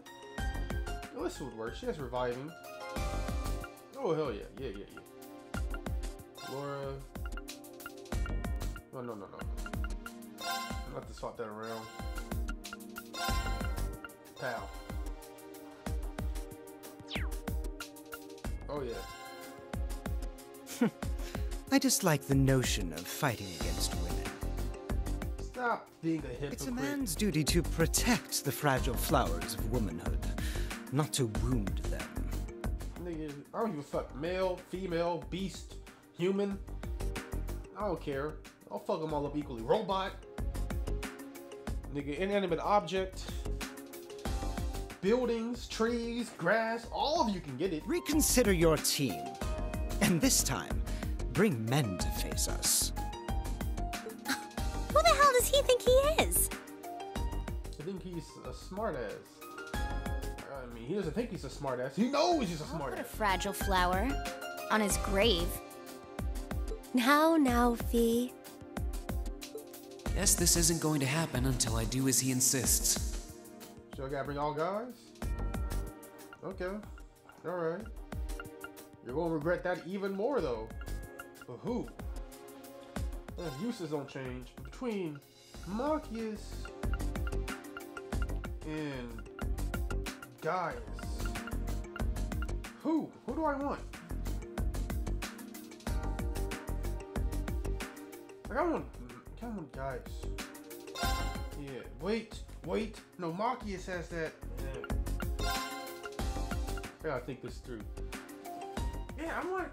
Alisa would work. She has reviving. Oh hell yeah, yeah, yeah, yeah. Laura. No, no, no, no. I'm not to swap that around. Pow. Oh yeah. I just like the notion of fighting against women. Stop being a hypocrite. It's a man's duty to protect the fragile flowers of womanhood, not to wound them. Nigga, I don't give a fuck. Male, female, beast, human. I don't care. I'll fuck them all up equally. Robot. Nigga, inanimate object. Buildings, trees, grass, all of you can get it. Reconsider your team. And this time, bring men to face us. Who the hell does he think he is? I think he's a smartass. I mean, he doesn't think he's a smartass. He knows he's a smartass. What a fragile flower. On his grave. Now, now, Fie. Guess this isn't going to happen until I do as he insists. So I gotta bring all guys? Okay. Alright. You're gonna regret that even more though. But who? Uh, Jusis don't change. Between Marcus and Gaius. Who? Who do I want? Like, I want, I want Gaius. Yeah, wait, wait. No, Marcus has that. Yeah. I gotta think this through. Yeah, i'm want.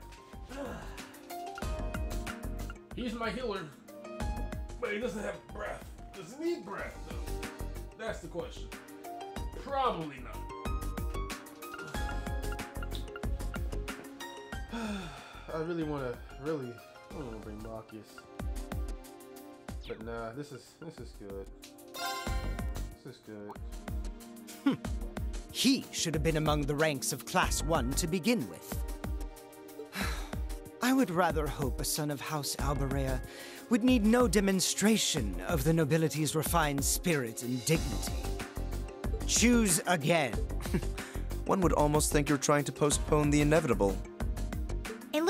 He's my healer, but he doesn't have breath. Does he need breath, though? That's the question. Probably not. I really want to, really, I don't want to bring Marcus. But nah, this is this is good. This is good. He should have been among the ranks of Class 1 to begin with. I would rather hope a son of House Albarea would need no demonstration of the nobility's refined spirit and dignity. Choose again. One would almost think you're trying to postpone the inevitable.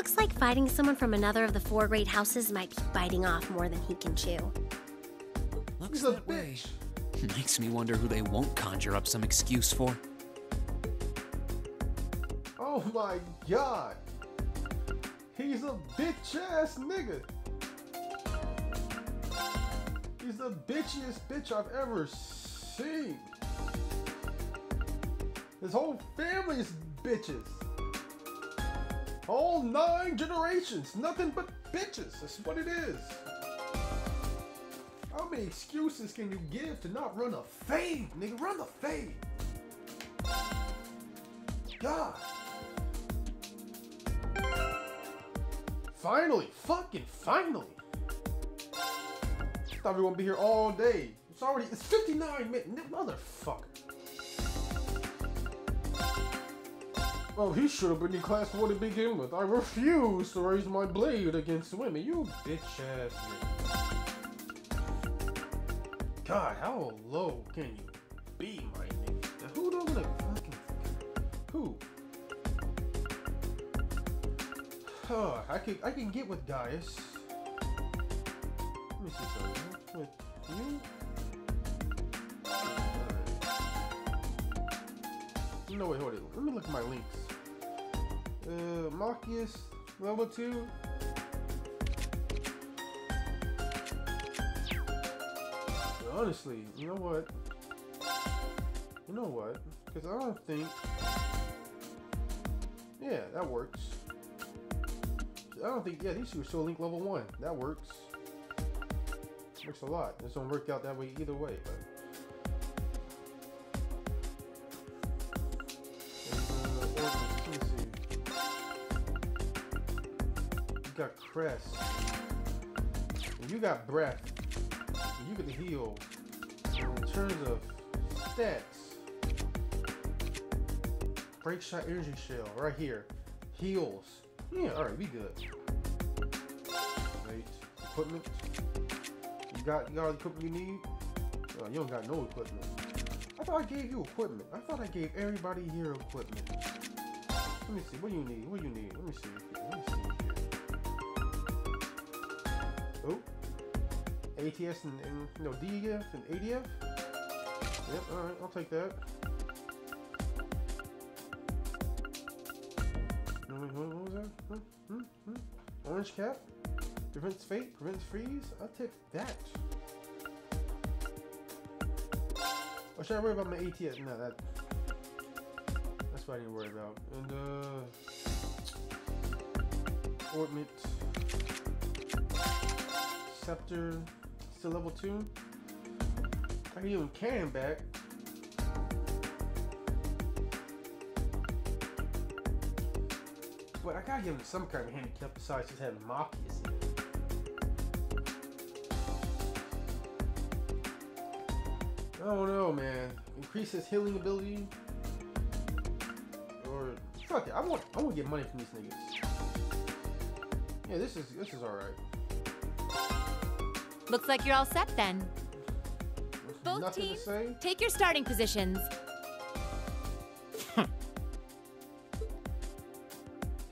It looks like fighting someone from another of the four great houses might be biting off more than he can chew. Looks He's a that way. bitch. Makes me wonder who they won't conjure up some excuse for. Oh my god. He's a bitch ass nigga. He's the bitchiest bitch I've ever seen. His whole family's bitches. All nine generations, nothing but bitches. That's what it is. How many excuses can you give to not run a fade, nigga? Run the fade. God. Finally, fucking finally. Thought we gonna be here all day. It's already it's 59 minutes, motherfucker. Oh, he should have been in class 4 to begin with. I refuse to raise my blade against women. You bitch ass. God, how low can you be, my nigga? Who don't look fucking. Who? Oh, I can I can get with Gaius. Let me see something. With you? No, wait, hold it. Let me look at my links. Uh, Marcus, level 2. Honestly, you know what? You know what? Because I don't think... Yeah, that works. I don't think... Yeah, these two are still link level 1. That works. Works a lot. It's gonna work out that way either way, but... Crest. And you got Breath. You can heal. In terms of stats, Break Shot Energy Shell right here. Heals. Yeah, alright, we good. Wait. Equipment. You got you got all the equipment you need? Oh, you don't got no equipment. I thought I gave you equipment. I thought I gave everybody here equipment. Let me see. What do you need? What do you need? Let me see. Let me see Oh. ATS and, and no DEF and ADF. Yep. All right. I'll take that. What was that? Hmm? Hmm? Hmm? Orange cap. Prevents fate. Prevents freeze. I'll take that. Or should I worry about my ATS? No, that. That's what I need to worry about. And, uh. Ornament. Scepter. Still level 2. I can even cannon back. But I gotta give him some kind of handicap besides just having. I don't know, man. Increase his healing ability. Or fuck it. I want I want to get money from these niggas. Yeah, this is this is alright. Looks like you're all set then. Both teams, take your starting positions.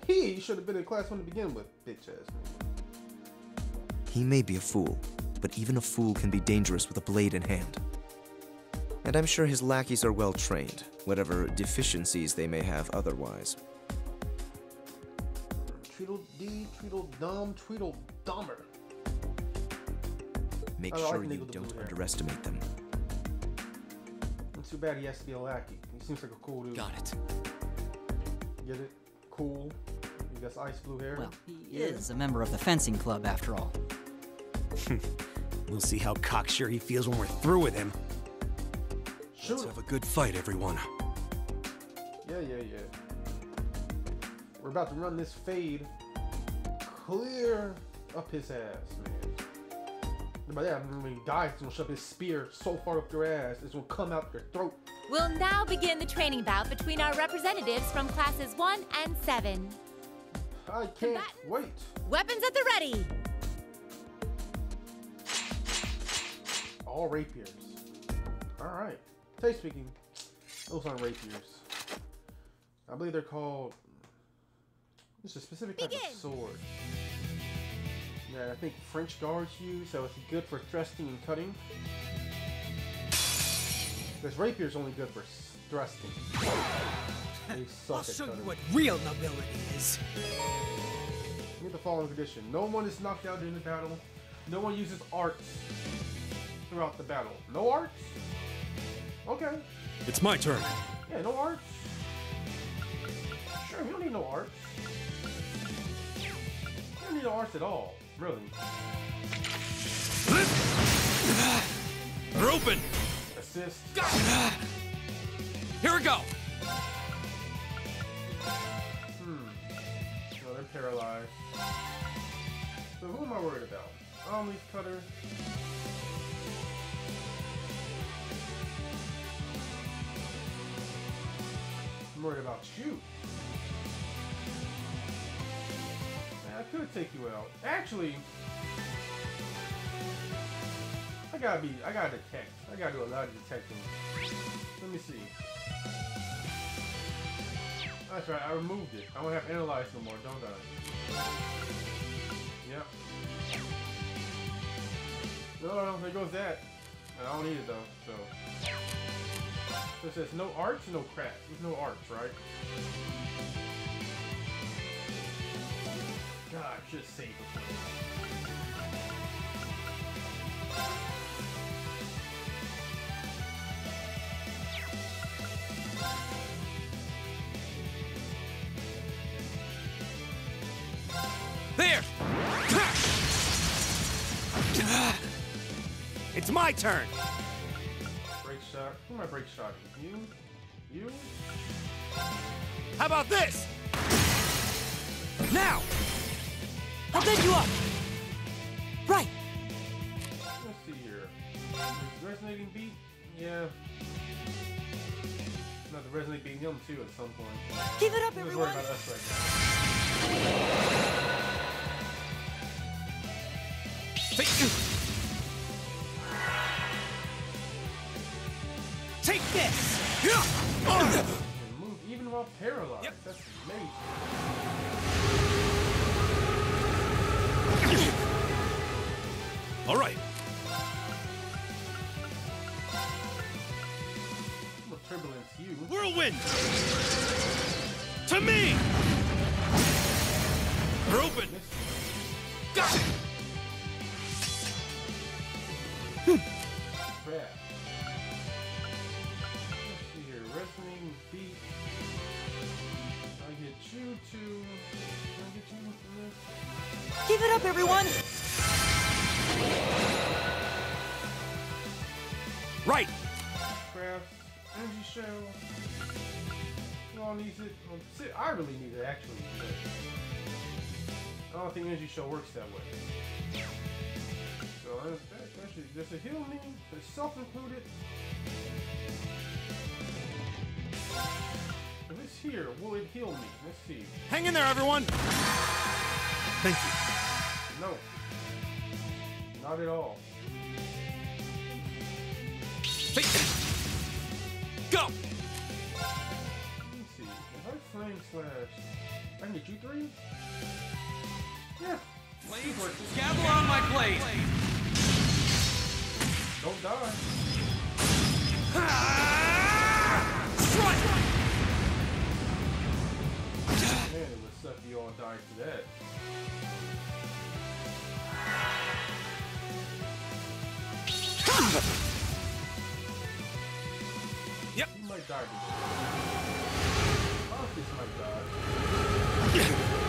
He should have been in class one to begin with, bitch ass nigga. He may be a fool, but even a fool can be dangerous with a blade in hand. And I'm sure his lackeys are well trained, whatever deficiencies they may have otherwise. Tweedledee, Tweedledum, Tweedledummer. Make Oh, sure can you niggle don't blue hair. underestimate them. It's too bad he has to be a lackey. He seems like a cool dude. Got it. Get it? Cool. He got ice blue hair. Well, he is a member of the fencing club after all. We'll see how cocksure he feels when we're through with him. Shoot Let's him. have a good fight, everyone. Yeah, yeah, yeah. We're about to run this fade clear up his ass, man. By that, I mean when he dies, he's gonna shove his spear so far up your ass, it's gonna come out your throat. We'll now begin the training bout between our representatives from classes 1 and 7. I can't wait. Weapons at the ready. All rapiers. Alright. Taste speaking, those aren't rapiers. I believe they're called. It's a specific type of sword. Yeah, I think French guards use, so it's good for thrusting and cutting. Because rapier's only good for thrusting. I'll show you what real nobility is. Get the following condition. No one is knocked out during the battle. No one uses arts throughout the battle. No arts? Okay. It's my turn. Yeah, no arts. Sure, we don't need no arts. We don't need no arts at all, really. They're open. Assist. Here we go. Hmm. No, they're paralyzed. So who am I worried about? Arm leaf cutter. I'm worried about you. Could take you out. Actually, I gotta be, I gotta detect. I gotta do a lot of detecting. Let me see. That's right, I removed it. I don't have to analyze no more, don't I? Yep. No, there goes that. I don't need it though, so. So it says no arts, no crafts. There's no arts, right? God, just save it. There! It's my turn! Break shot. Who am I break shot? You? You? How about this? Now! I'll bend you up! Right! Let's see here. Resonating beat? Yeah. Not the resonating beat him too at some point. Give it up, I'm everyone! worried about us right now. Take this! And move even while paralyzed. That's amazing. All right. Turbulence you? Whirlwind! To me! We're open! Don't think energy shell works that way. So uh, that actually, does it heal me? Is self-included? If it's here, will it heal me? Let's see. Hang in there, everyone! Thank you. No. Not at all. Go! Let me see. If I flame slash, I can get you three? Yeah. Gavel on my blade! Don't die. Man, it would suck you all died to that. Yep. You might die to this. Marcus might die.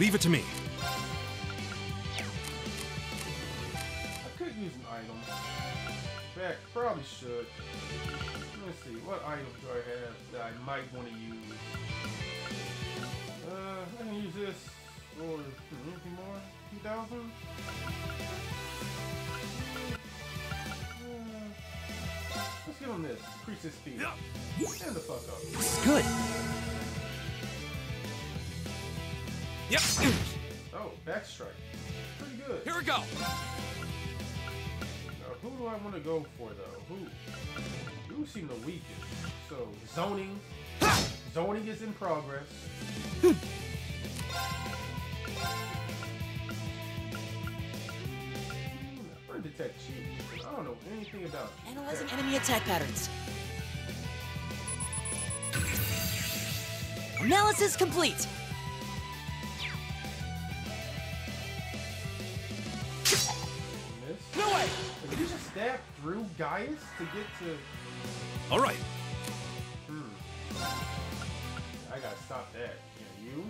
Leave it to me. I could use an item. In fact, probably should. Let's see, what items do I have that I might want to use? Uh, I can use this. Or hmm, anything more? 2000? Let's give him this. Increase his speed. Stand the fuck up. This is good. Yep. Oh, backstrike. Pretty good. Here we go! Now, who do I want to go for, though? Who? You seem the weakest. So, zoning. Zoning is in progress. Hmm, detect you. I don't know anything about you. Analyzing enemy attack patterns. Analysis complete. No way! Did you just stab through Gaius to get to... All right. Hmm. I gotta stop that. Yeah, you?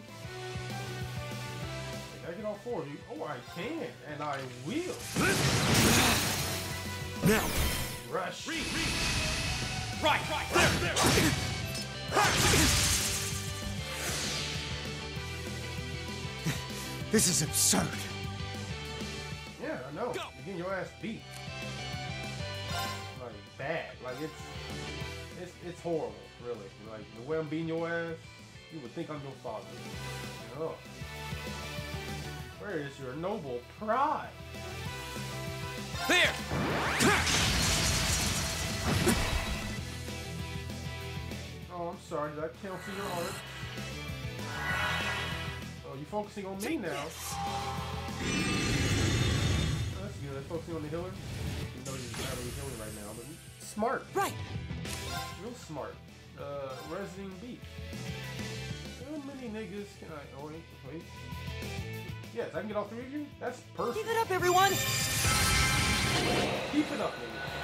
Can I get all four of you? Oh, I can, and I will. Now. Rush. Right, right, there, there! This is absurd. I know. You're getting your ass beat. Like bad. Like it's it's it's horrible, really. Like the way I'm beating your ass, You would think I'm your father. Oh. Where is your noble pride? There! Oh, I'm sorry. Did I cancel your art? Oh, you're focusing on me now? Oh, that's good. I'm focusing on the healer. You know he's not really healing right now, but smart. Right. Real smart. Uh, Resident Beef. How many niggas can I? Oh wait, wait. Yes, I can get all three of you. That's perfect. Give it up, everyone! Keep it up, niggas.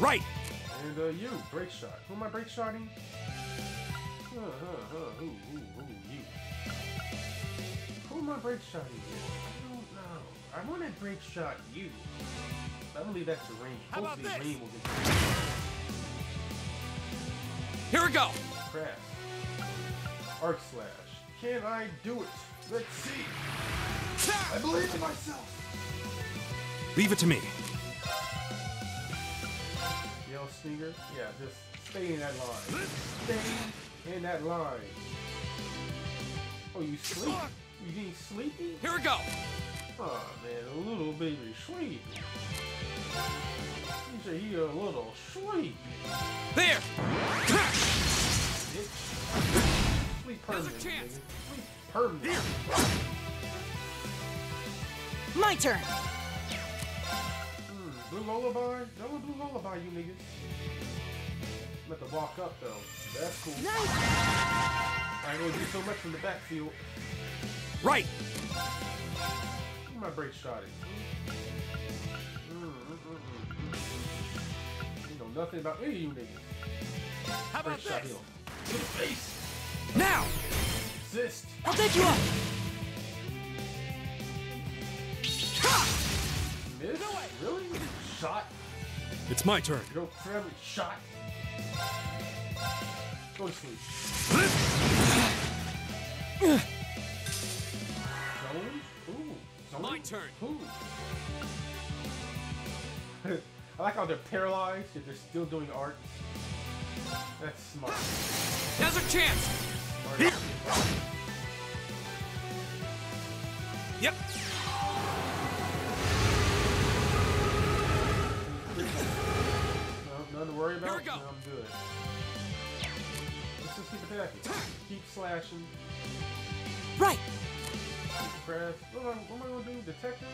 Right. And uh, you, break shot. Who am I break shotting? Huh, huh, huh. Who, who, who, am I break shot you. I don't know. I want to break shot you. I believe that's the ring. How about Hopefully, this? Rain will get Here we go! Crash. Arc slash. Can I do it? Let's see. I believe in myself. Leave it to me. Gale Stinger. Yeah, just stay in that line. Stay in that line. Oh, you sleep? You getting sleepy? Here we go! Oh man, a little baby sleepy. You say he a little sleepy. There! Bitch. Sleep Now's our permanent. chance. Sleep permanent. My turn! Hmm, blue lullaby? Don't blue lullaby, you niggas. I'm about to walk up though. That's cool. Nice! I know do so much from the backfield. Right. Who my break shot is? Mm, mm, mm, mm, mm. You know nothing about any of you niggas. How about break this? him. To the face. Now! Assist. I'll take you up! Miss? Really? Shot? It's my turn. You don't family shot? Go to sleep. Zone? Ooh. Zone? My turn. Ooh. I like how they're paralyzed, yet they're still doing art. That's smart. Now's a chance! Yep. No, nothing to worry about. Here we go. No, I'm good. Let's just keep attacking. Keep slashing. Right! Keep press. What am, I, what am I gonna do? Detective?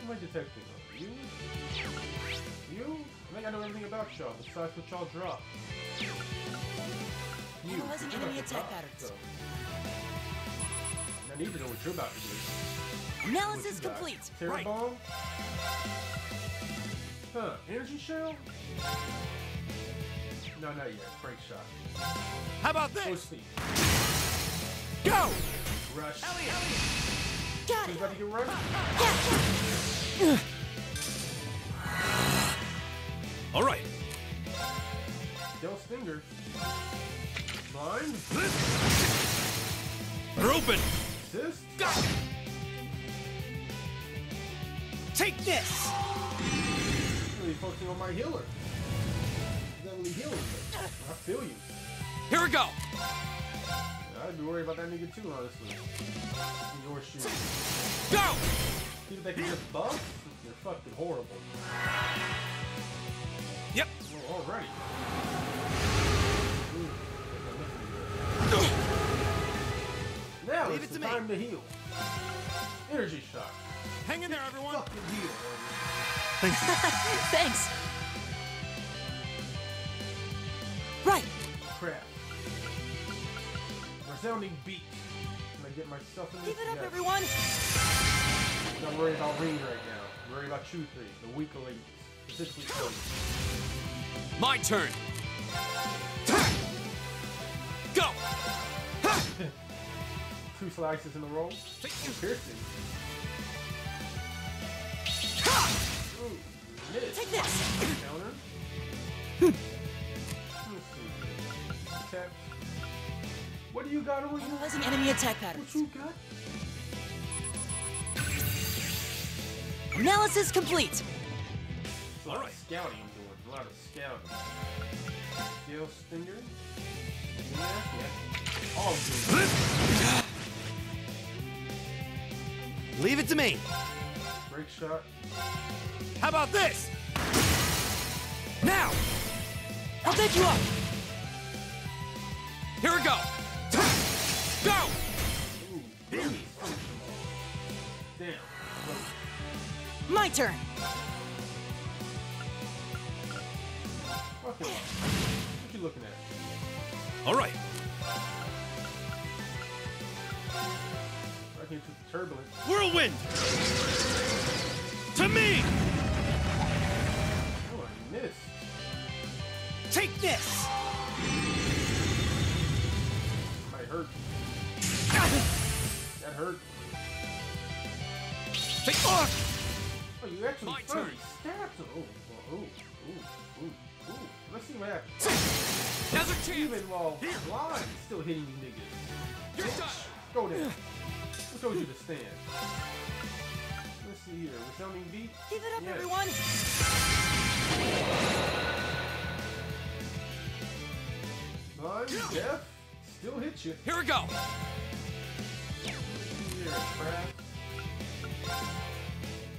Who am I detecting? You? You? I think I know everything about y'all besides what y'all drop. You. Analyzing you're enemy about to attack drop, patterns. so. I need to know what you're about to do. Analysis What complete! Terror Right! bomb? Huh, energy shell? No, not yet. Break shot. How about Go this? Go! Rush. Elliot! Got it! about to get run. All right. Gale Stinger. Blind. They're open. Assist. Take this! Really focusing on my healer. He's not really healing, I feel you. Here we go! I'd be worried about that nigga too, honestly. In your shoes. Go! People that can just buff, you're fucking horrible. Yep. Well, already. Now Leave it's it the to me. time to heal. Energy shot. Hang in there, everyone! Fucking heal. Thank you. Thanks. Right! Crap. Resounding beat. Can I get myself in this? Give it up, Yes. everyone! Not worried about Ring right now. I'm worried about you three, the weaker ladies. My turn! Go! Two slices in a row. Piercing. Ooh, miss. Take this! Counter. Hmm. Let's see. Tap. What do you got on you? Analyzing enemy attack patterns. What you got? Analysis complete! A lot of scouting I'm doing. A lot of scouting. See Gale Stinger. Yeah, yeah. All good. Leave it to me. Break shot. How about this? Now! I'll take you up! Here we go! Go! Damn. My turn. Fucking. What you looking at? All right. I came to the turbulence. Whirlwind! To me! Oh, I missed. Take this! That hurt. Take off! Oh, you actually My finally turn. stabbed him. Oh, oh, ooh, ooh, ooh, ooh. Let's see what happens. Now's our chance! Even while blind, still hitting you niggas. You're done! Go there. Who told you to stand? Let's see here. Resounding beat? Give it up, Yes. everyone! Blind, deaf, still hit you. Here we go! Crap.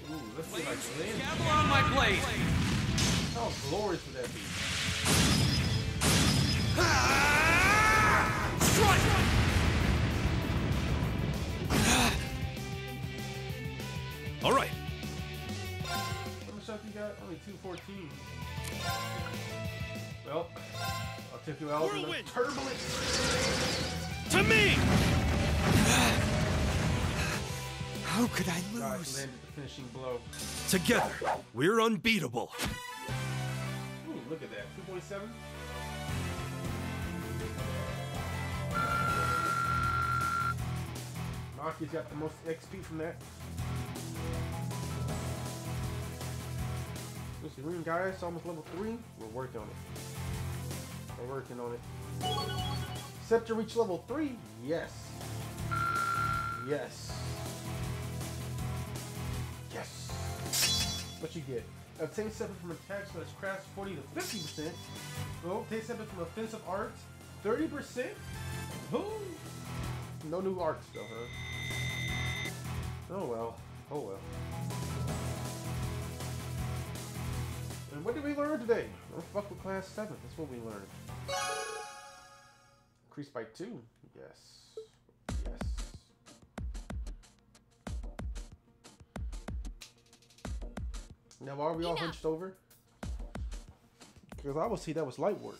Ooh, let's see if I can. Gavel on my blade! How oh, glorious would that be? Ah, strike! All right. How much health you got? Only 214. Well, I'll take you out the Whirlwind. turbulence. To me! How could I lose? landed the finishing blow. Together, we're unbeatable. Ooh, look at that. 2.7. Maki's got the most XP from that. See, Ring guys, almost level 3. We're working on it. We're working on it. Scepter reach level 3? Yes. Yes. Yes. What you get? Obtain seven from attacks that's crafts 40 to 50%. Oh, obtain seven from offensive arts 30%. Ooh. No new arts though, huh? Oh well. Oh well. And what did we learn today? Don't fuck with class 7. That's what we learned. Increased by 2. Yes. Yes. Now, why are we all Enough. hunched over? Because I would see that was light work.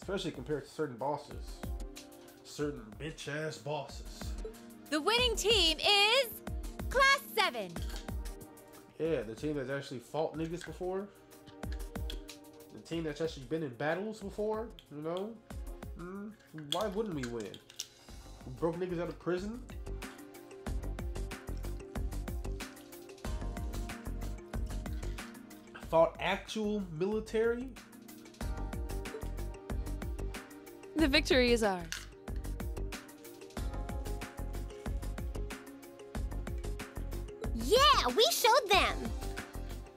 Especially compared to certain bosses. Certain bitch ass bosses. The winning team is Class 7. Yeah, the team that's actually fought niggas before. The team that's actually been in battles before, you know? Mm, why wouldn't we win? We broke niggas out of prison. Fought actual military. The victory is ours. Yeah, we showed them.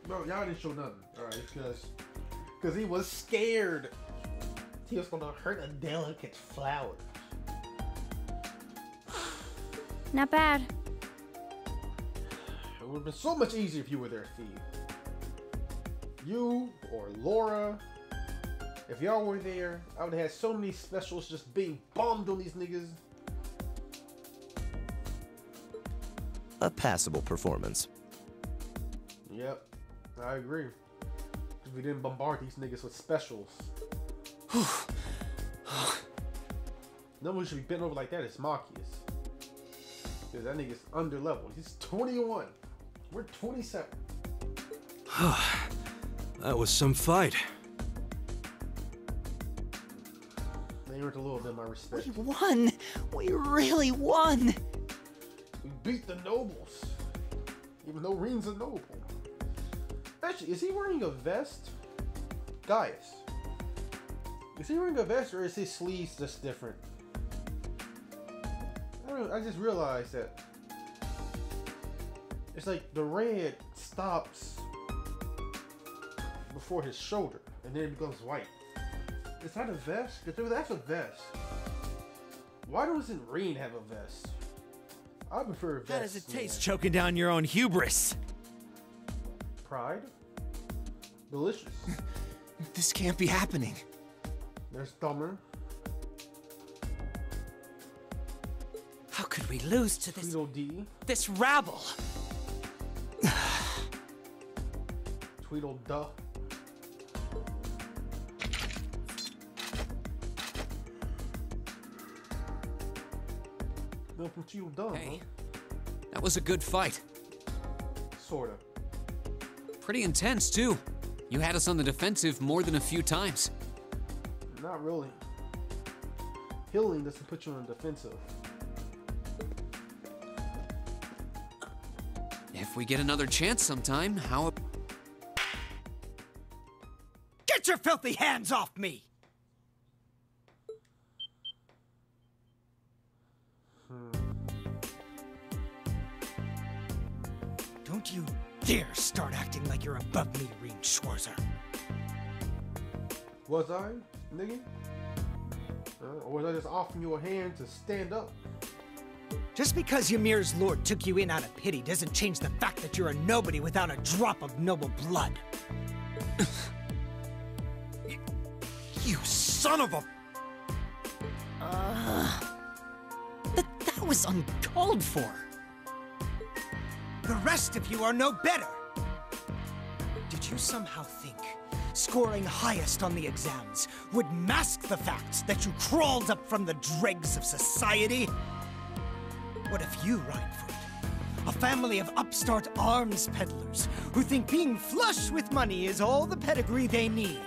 No, y'all didn't show nothing. Alright, because because he was scared. He was gonna hurt a delicate flower. Not bad. It would have been so much easier if you were there, Fie. You or Laura. If y'all were there, I would have had so many specials just being bombed on these niggas. A passable performance. Yep, I agree. 'Cause we didn't bombard these niggas with specials. no one should be bent over like that. It's Machias. Because that nigga's under level. He's 21. We're 27. That was some fight. They earned a little bit of my respect. We won! We really won! We beat the nobles. Even though Rean's a noble. Actually, is he wearing a vest? Gaius. Is he wearing a vest or is his sleeves just different? I, don't I just realized that it's like the red stops before his shoulder. and then it becomes white. Is that a vest? Because that's a vest. Why doesn't Rean have a vest? I prefer a vest. How does it taste man. choking down your own hubris? Pride? Delicious. This can't be happening. There's Thumber. How could we lose to this Tweedledee. this rabble? Tweedleduh. Go from Tweedledum, Hey. That was a good fight. Sorta. Pretty intense, too. You had us on the defensive more than a few times. Not really. Healing doesn't put you on the defensive. If we get another chance sometime, how ab- Get your filthy hands off me! Was I, nigga? Uh, or was I just offering you a hand to stand up? Just because Ymir's lord took you in out of pity doesn't change the fact that you're a nobody without a drop of noble blood. You son of a. That, that was uncalled for. The rest of you are no better. Did you somehow think scoring highest on the exams would mask the fact that you crawled up from the dregs of society? What if you, Reinford, a family of upstart arms peddlers who think being flush with money is all the pedigree they need?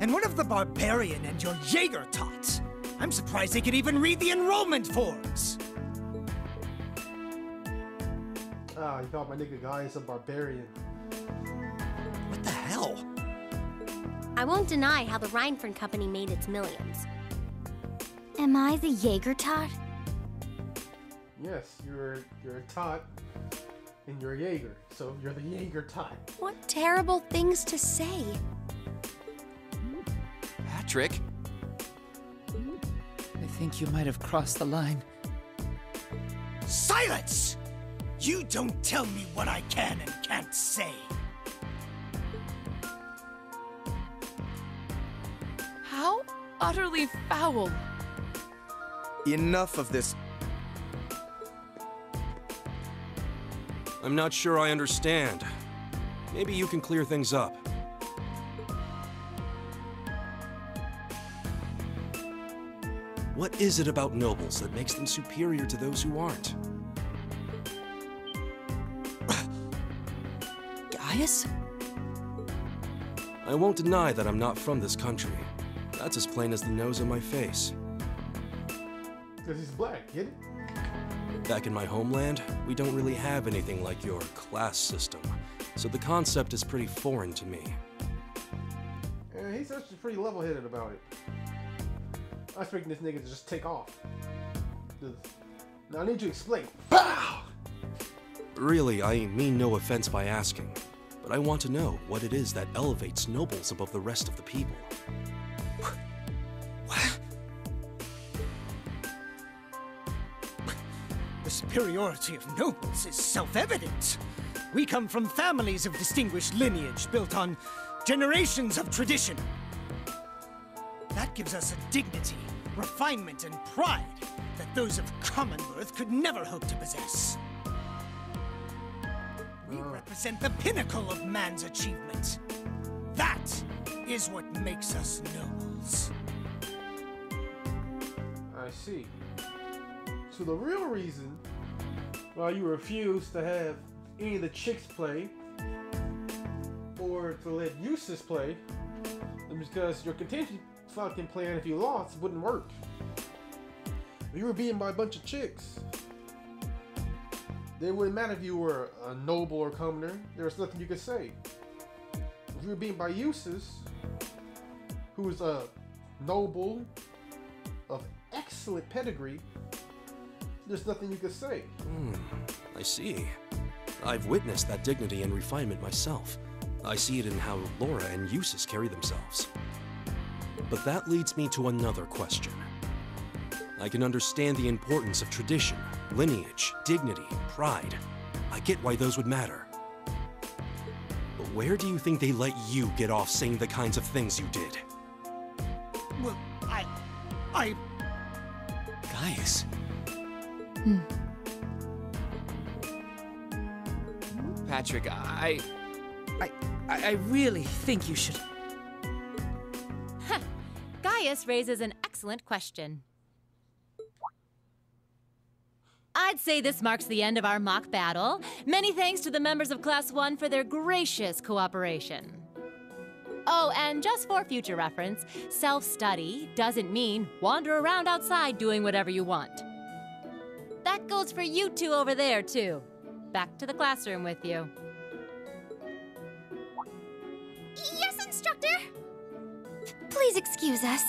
And what of the barbarian and your Jaeger tots? I'm surprised they could even read the enrollment forms. Ah, you called my nigga guy is a barbarian. What the hell? I won't deny how the Reinford Company made its millions. Am I the Jaeger tot? Yes, you're you're a tot, and you're a Jaeger, so you're the Jaeger tot. What terrible things to say. Patrick? I think you might have crossed the line. Silence! You don't tell me what I can and can't say. Utterly foul. Enough of this. I'm not sure I understand. Maybe you can clear things up. What is it about nobles that makes them superior to those who aren't? Gaius? I won't deny that I'm not from this country. That's as plain as the nose on my face. Because he's black, get it? Back in my homeland, we don't really have anything like your class system, so the concept is pretty foreign to me. And he's actually pretty level headed about it. I expect this nigga to just take off. Now I need you to explain. Really, I mean no offense by asking, but I want to know what it is that elevates nobles above the rest of the people. Superiority of nobles is self evident. We come from families of distinguished lineage built on generations of tradition. That gives us a dignity, refinement, and pride that those of common birth could never hope to possess. We oh. represent the pinnacle of man's achievement. That is what makes us nobles. I see. So the real reason why you refuse to have any of the chicks play or to let Eustace play because your contingency fucking plan if you lost wouldn't work. You were beaten by a bunch of chicks, then it wouldn't matter if you were a noble or commoner. There was nothing you could say. If you were beaten by Eustace, who's a noble of excellent pedigree, there's nothing you can say. Hmm, I see. I've witnessed that dignity and refinement myself. I see it in how Laura and Eustace carry themselves. But that leads me to another question. I can understand the importance of tradition, lineage, dignity, pride. I get why those would matter. But where do you think they let you get off saying the kinds of things you did? Well, I. I. Gaius. Hmm. Patrick, I. I, I really think you should. Gaius raises an excellent question. I'd say this marks the end of our mock battle. Many thanks to the members of Class 1 for their gracious cooperation. Oh, and just for future reference, self study doesn't mean wander around outside doing whatever you want. That goes for you two over there, too. Back to the classroom with you. Yes, instructor! Please excuse us.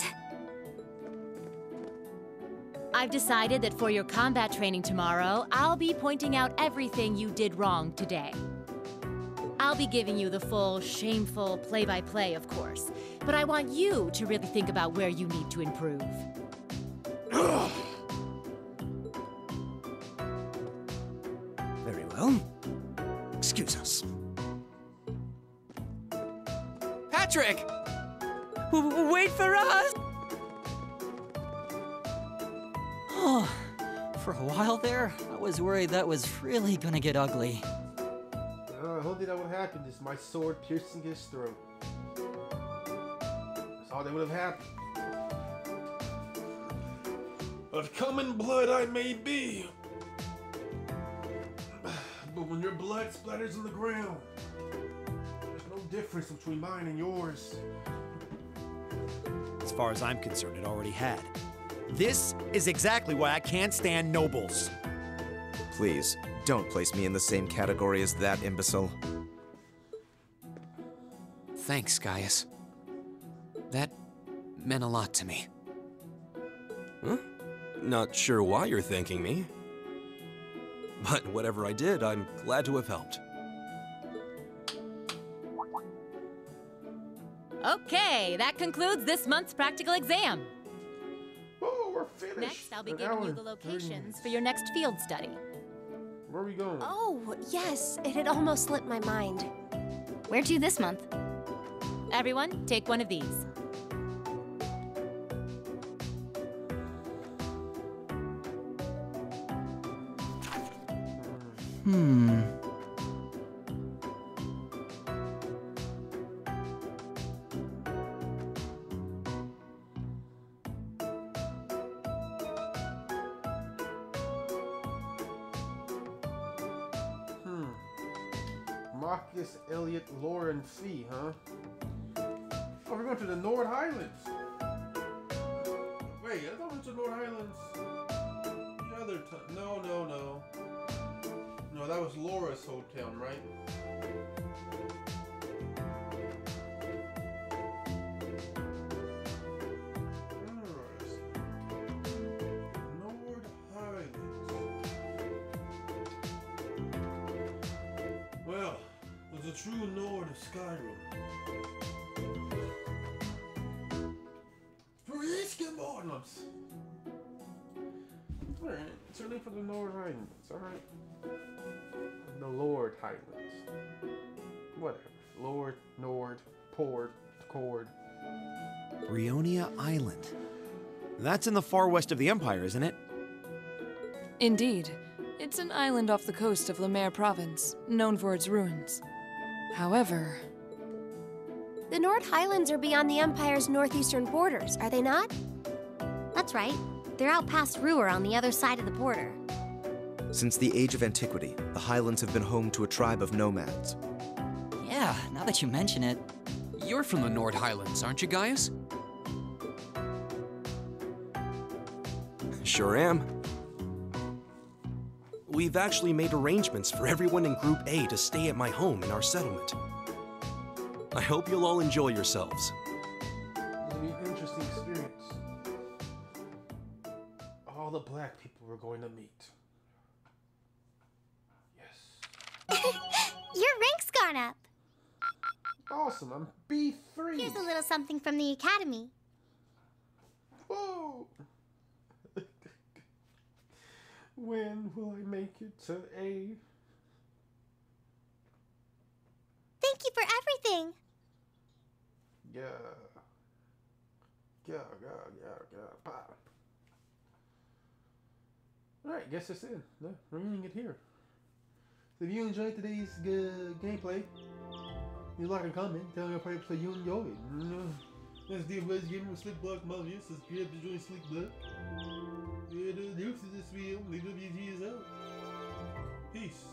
I've decided that for your combat training tomorrow, I'll be pointing out everything you did wrong today. I'll be giving you the full, shameful play by play, of course, but I want you to really think about where you need to improve. well. Excuse us. Patrick! W- wait for us! Oh, for a while there, I was worried that was really gonna get ugly. Uh, I hope that would happen. Is my sword piercing his throat? That's all that would have happened. Of common blood I may be, but when your blood splatters on the ground, there's no difference between mine and yours. As far as I'm concerned, it already had. This is exactly why I can't stand nobles. Please, don't place me in the same category as that imbecile. Thanks, Gaius. That meant a lot to me. Huh? Not sure why you're thanking me. But whatever I did, I'm glad to have helped. Okay, that concludes this month's practical exam. Oh, we're finished. Next, I'll be An giving you the and 30 locations for your next field study. Where are we going? Oh, yes, it had almost slipped my mind. Where to this month? Everyone, take one of these. Hmm. Hmm. Marcus Elliot Lauren Fie, huh? Oh, we're going to the Nord Highlands. Right? Nord Highlands. Well, there's a true Nord of Skyrim. Friska Mornums! Alright, it's name for the Nord Highlands, alright? The Lord Highlands. Whatever. Lord, Nord, Port, Cord. Bryonia Island. That's in the far west of the Empire, isn't it? Indeed. It's an island off the coast of Lamare Province, known for its ruins. However, The Nord Highlands are beyond the Empire's northeastern borders, are they not? That's right. They're out past Roer on the other side of the border. Since the age of antiquity, the Highlands have been home to a tribe of nomads. Yeah, now that you mention it. You're from the Nord Highlands, aren't you, Gaius? Sure am. We've actually made arrangements for everyone in Group A to stay at my home in our settlement. I hope you'll all enjoy yourselves. It'll be an interesting experience. All the black people we're going to meet. Your rank's gone up. Awesome. I'm B3. Here's a little something from the Academy. Whoa. when will I make it to A? Thank you for everything. Yeah. Yeah, yeah, yeah, yeah. Pop. Alright, guess that's it. No, we're ending it here. If you enjoyed today's uh, gameplay, you like and comment, tell what episode you enjoyed. Mm, Let's do West Gaming with Slick Block Mafia. Subscribe to join Slick Block. And uh, news to this video, D.W.G is out. Peace.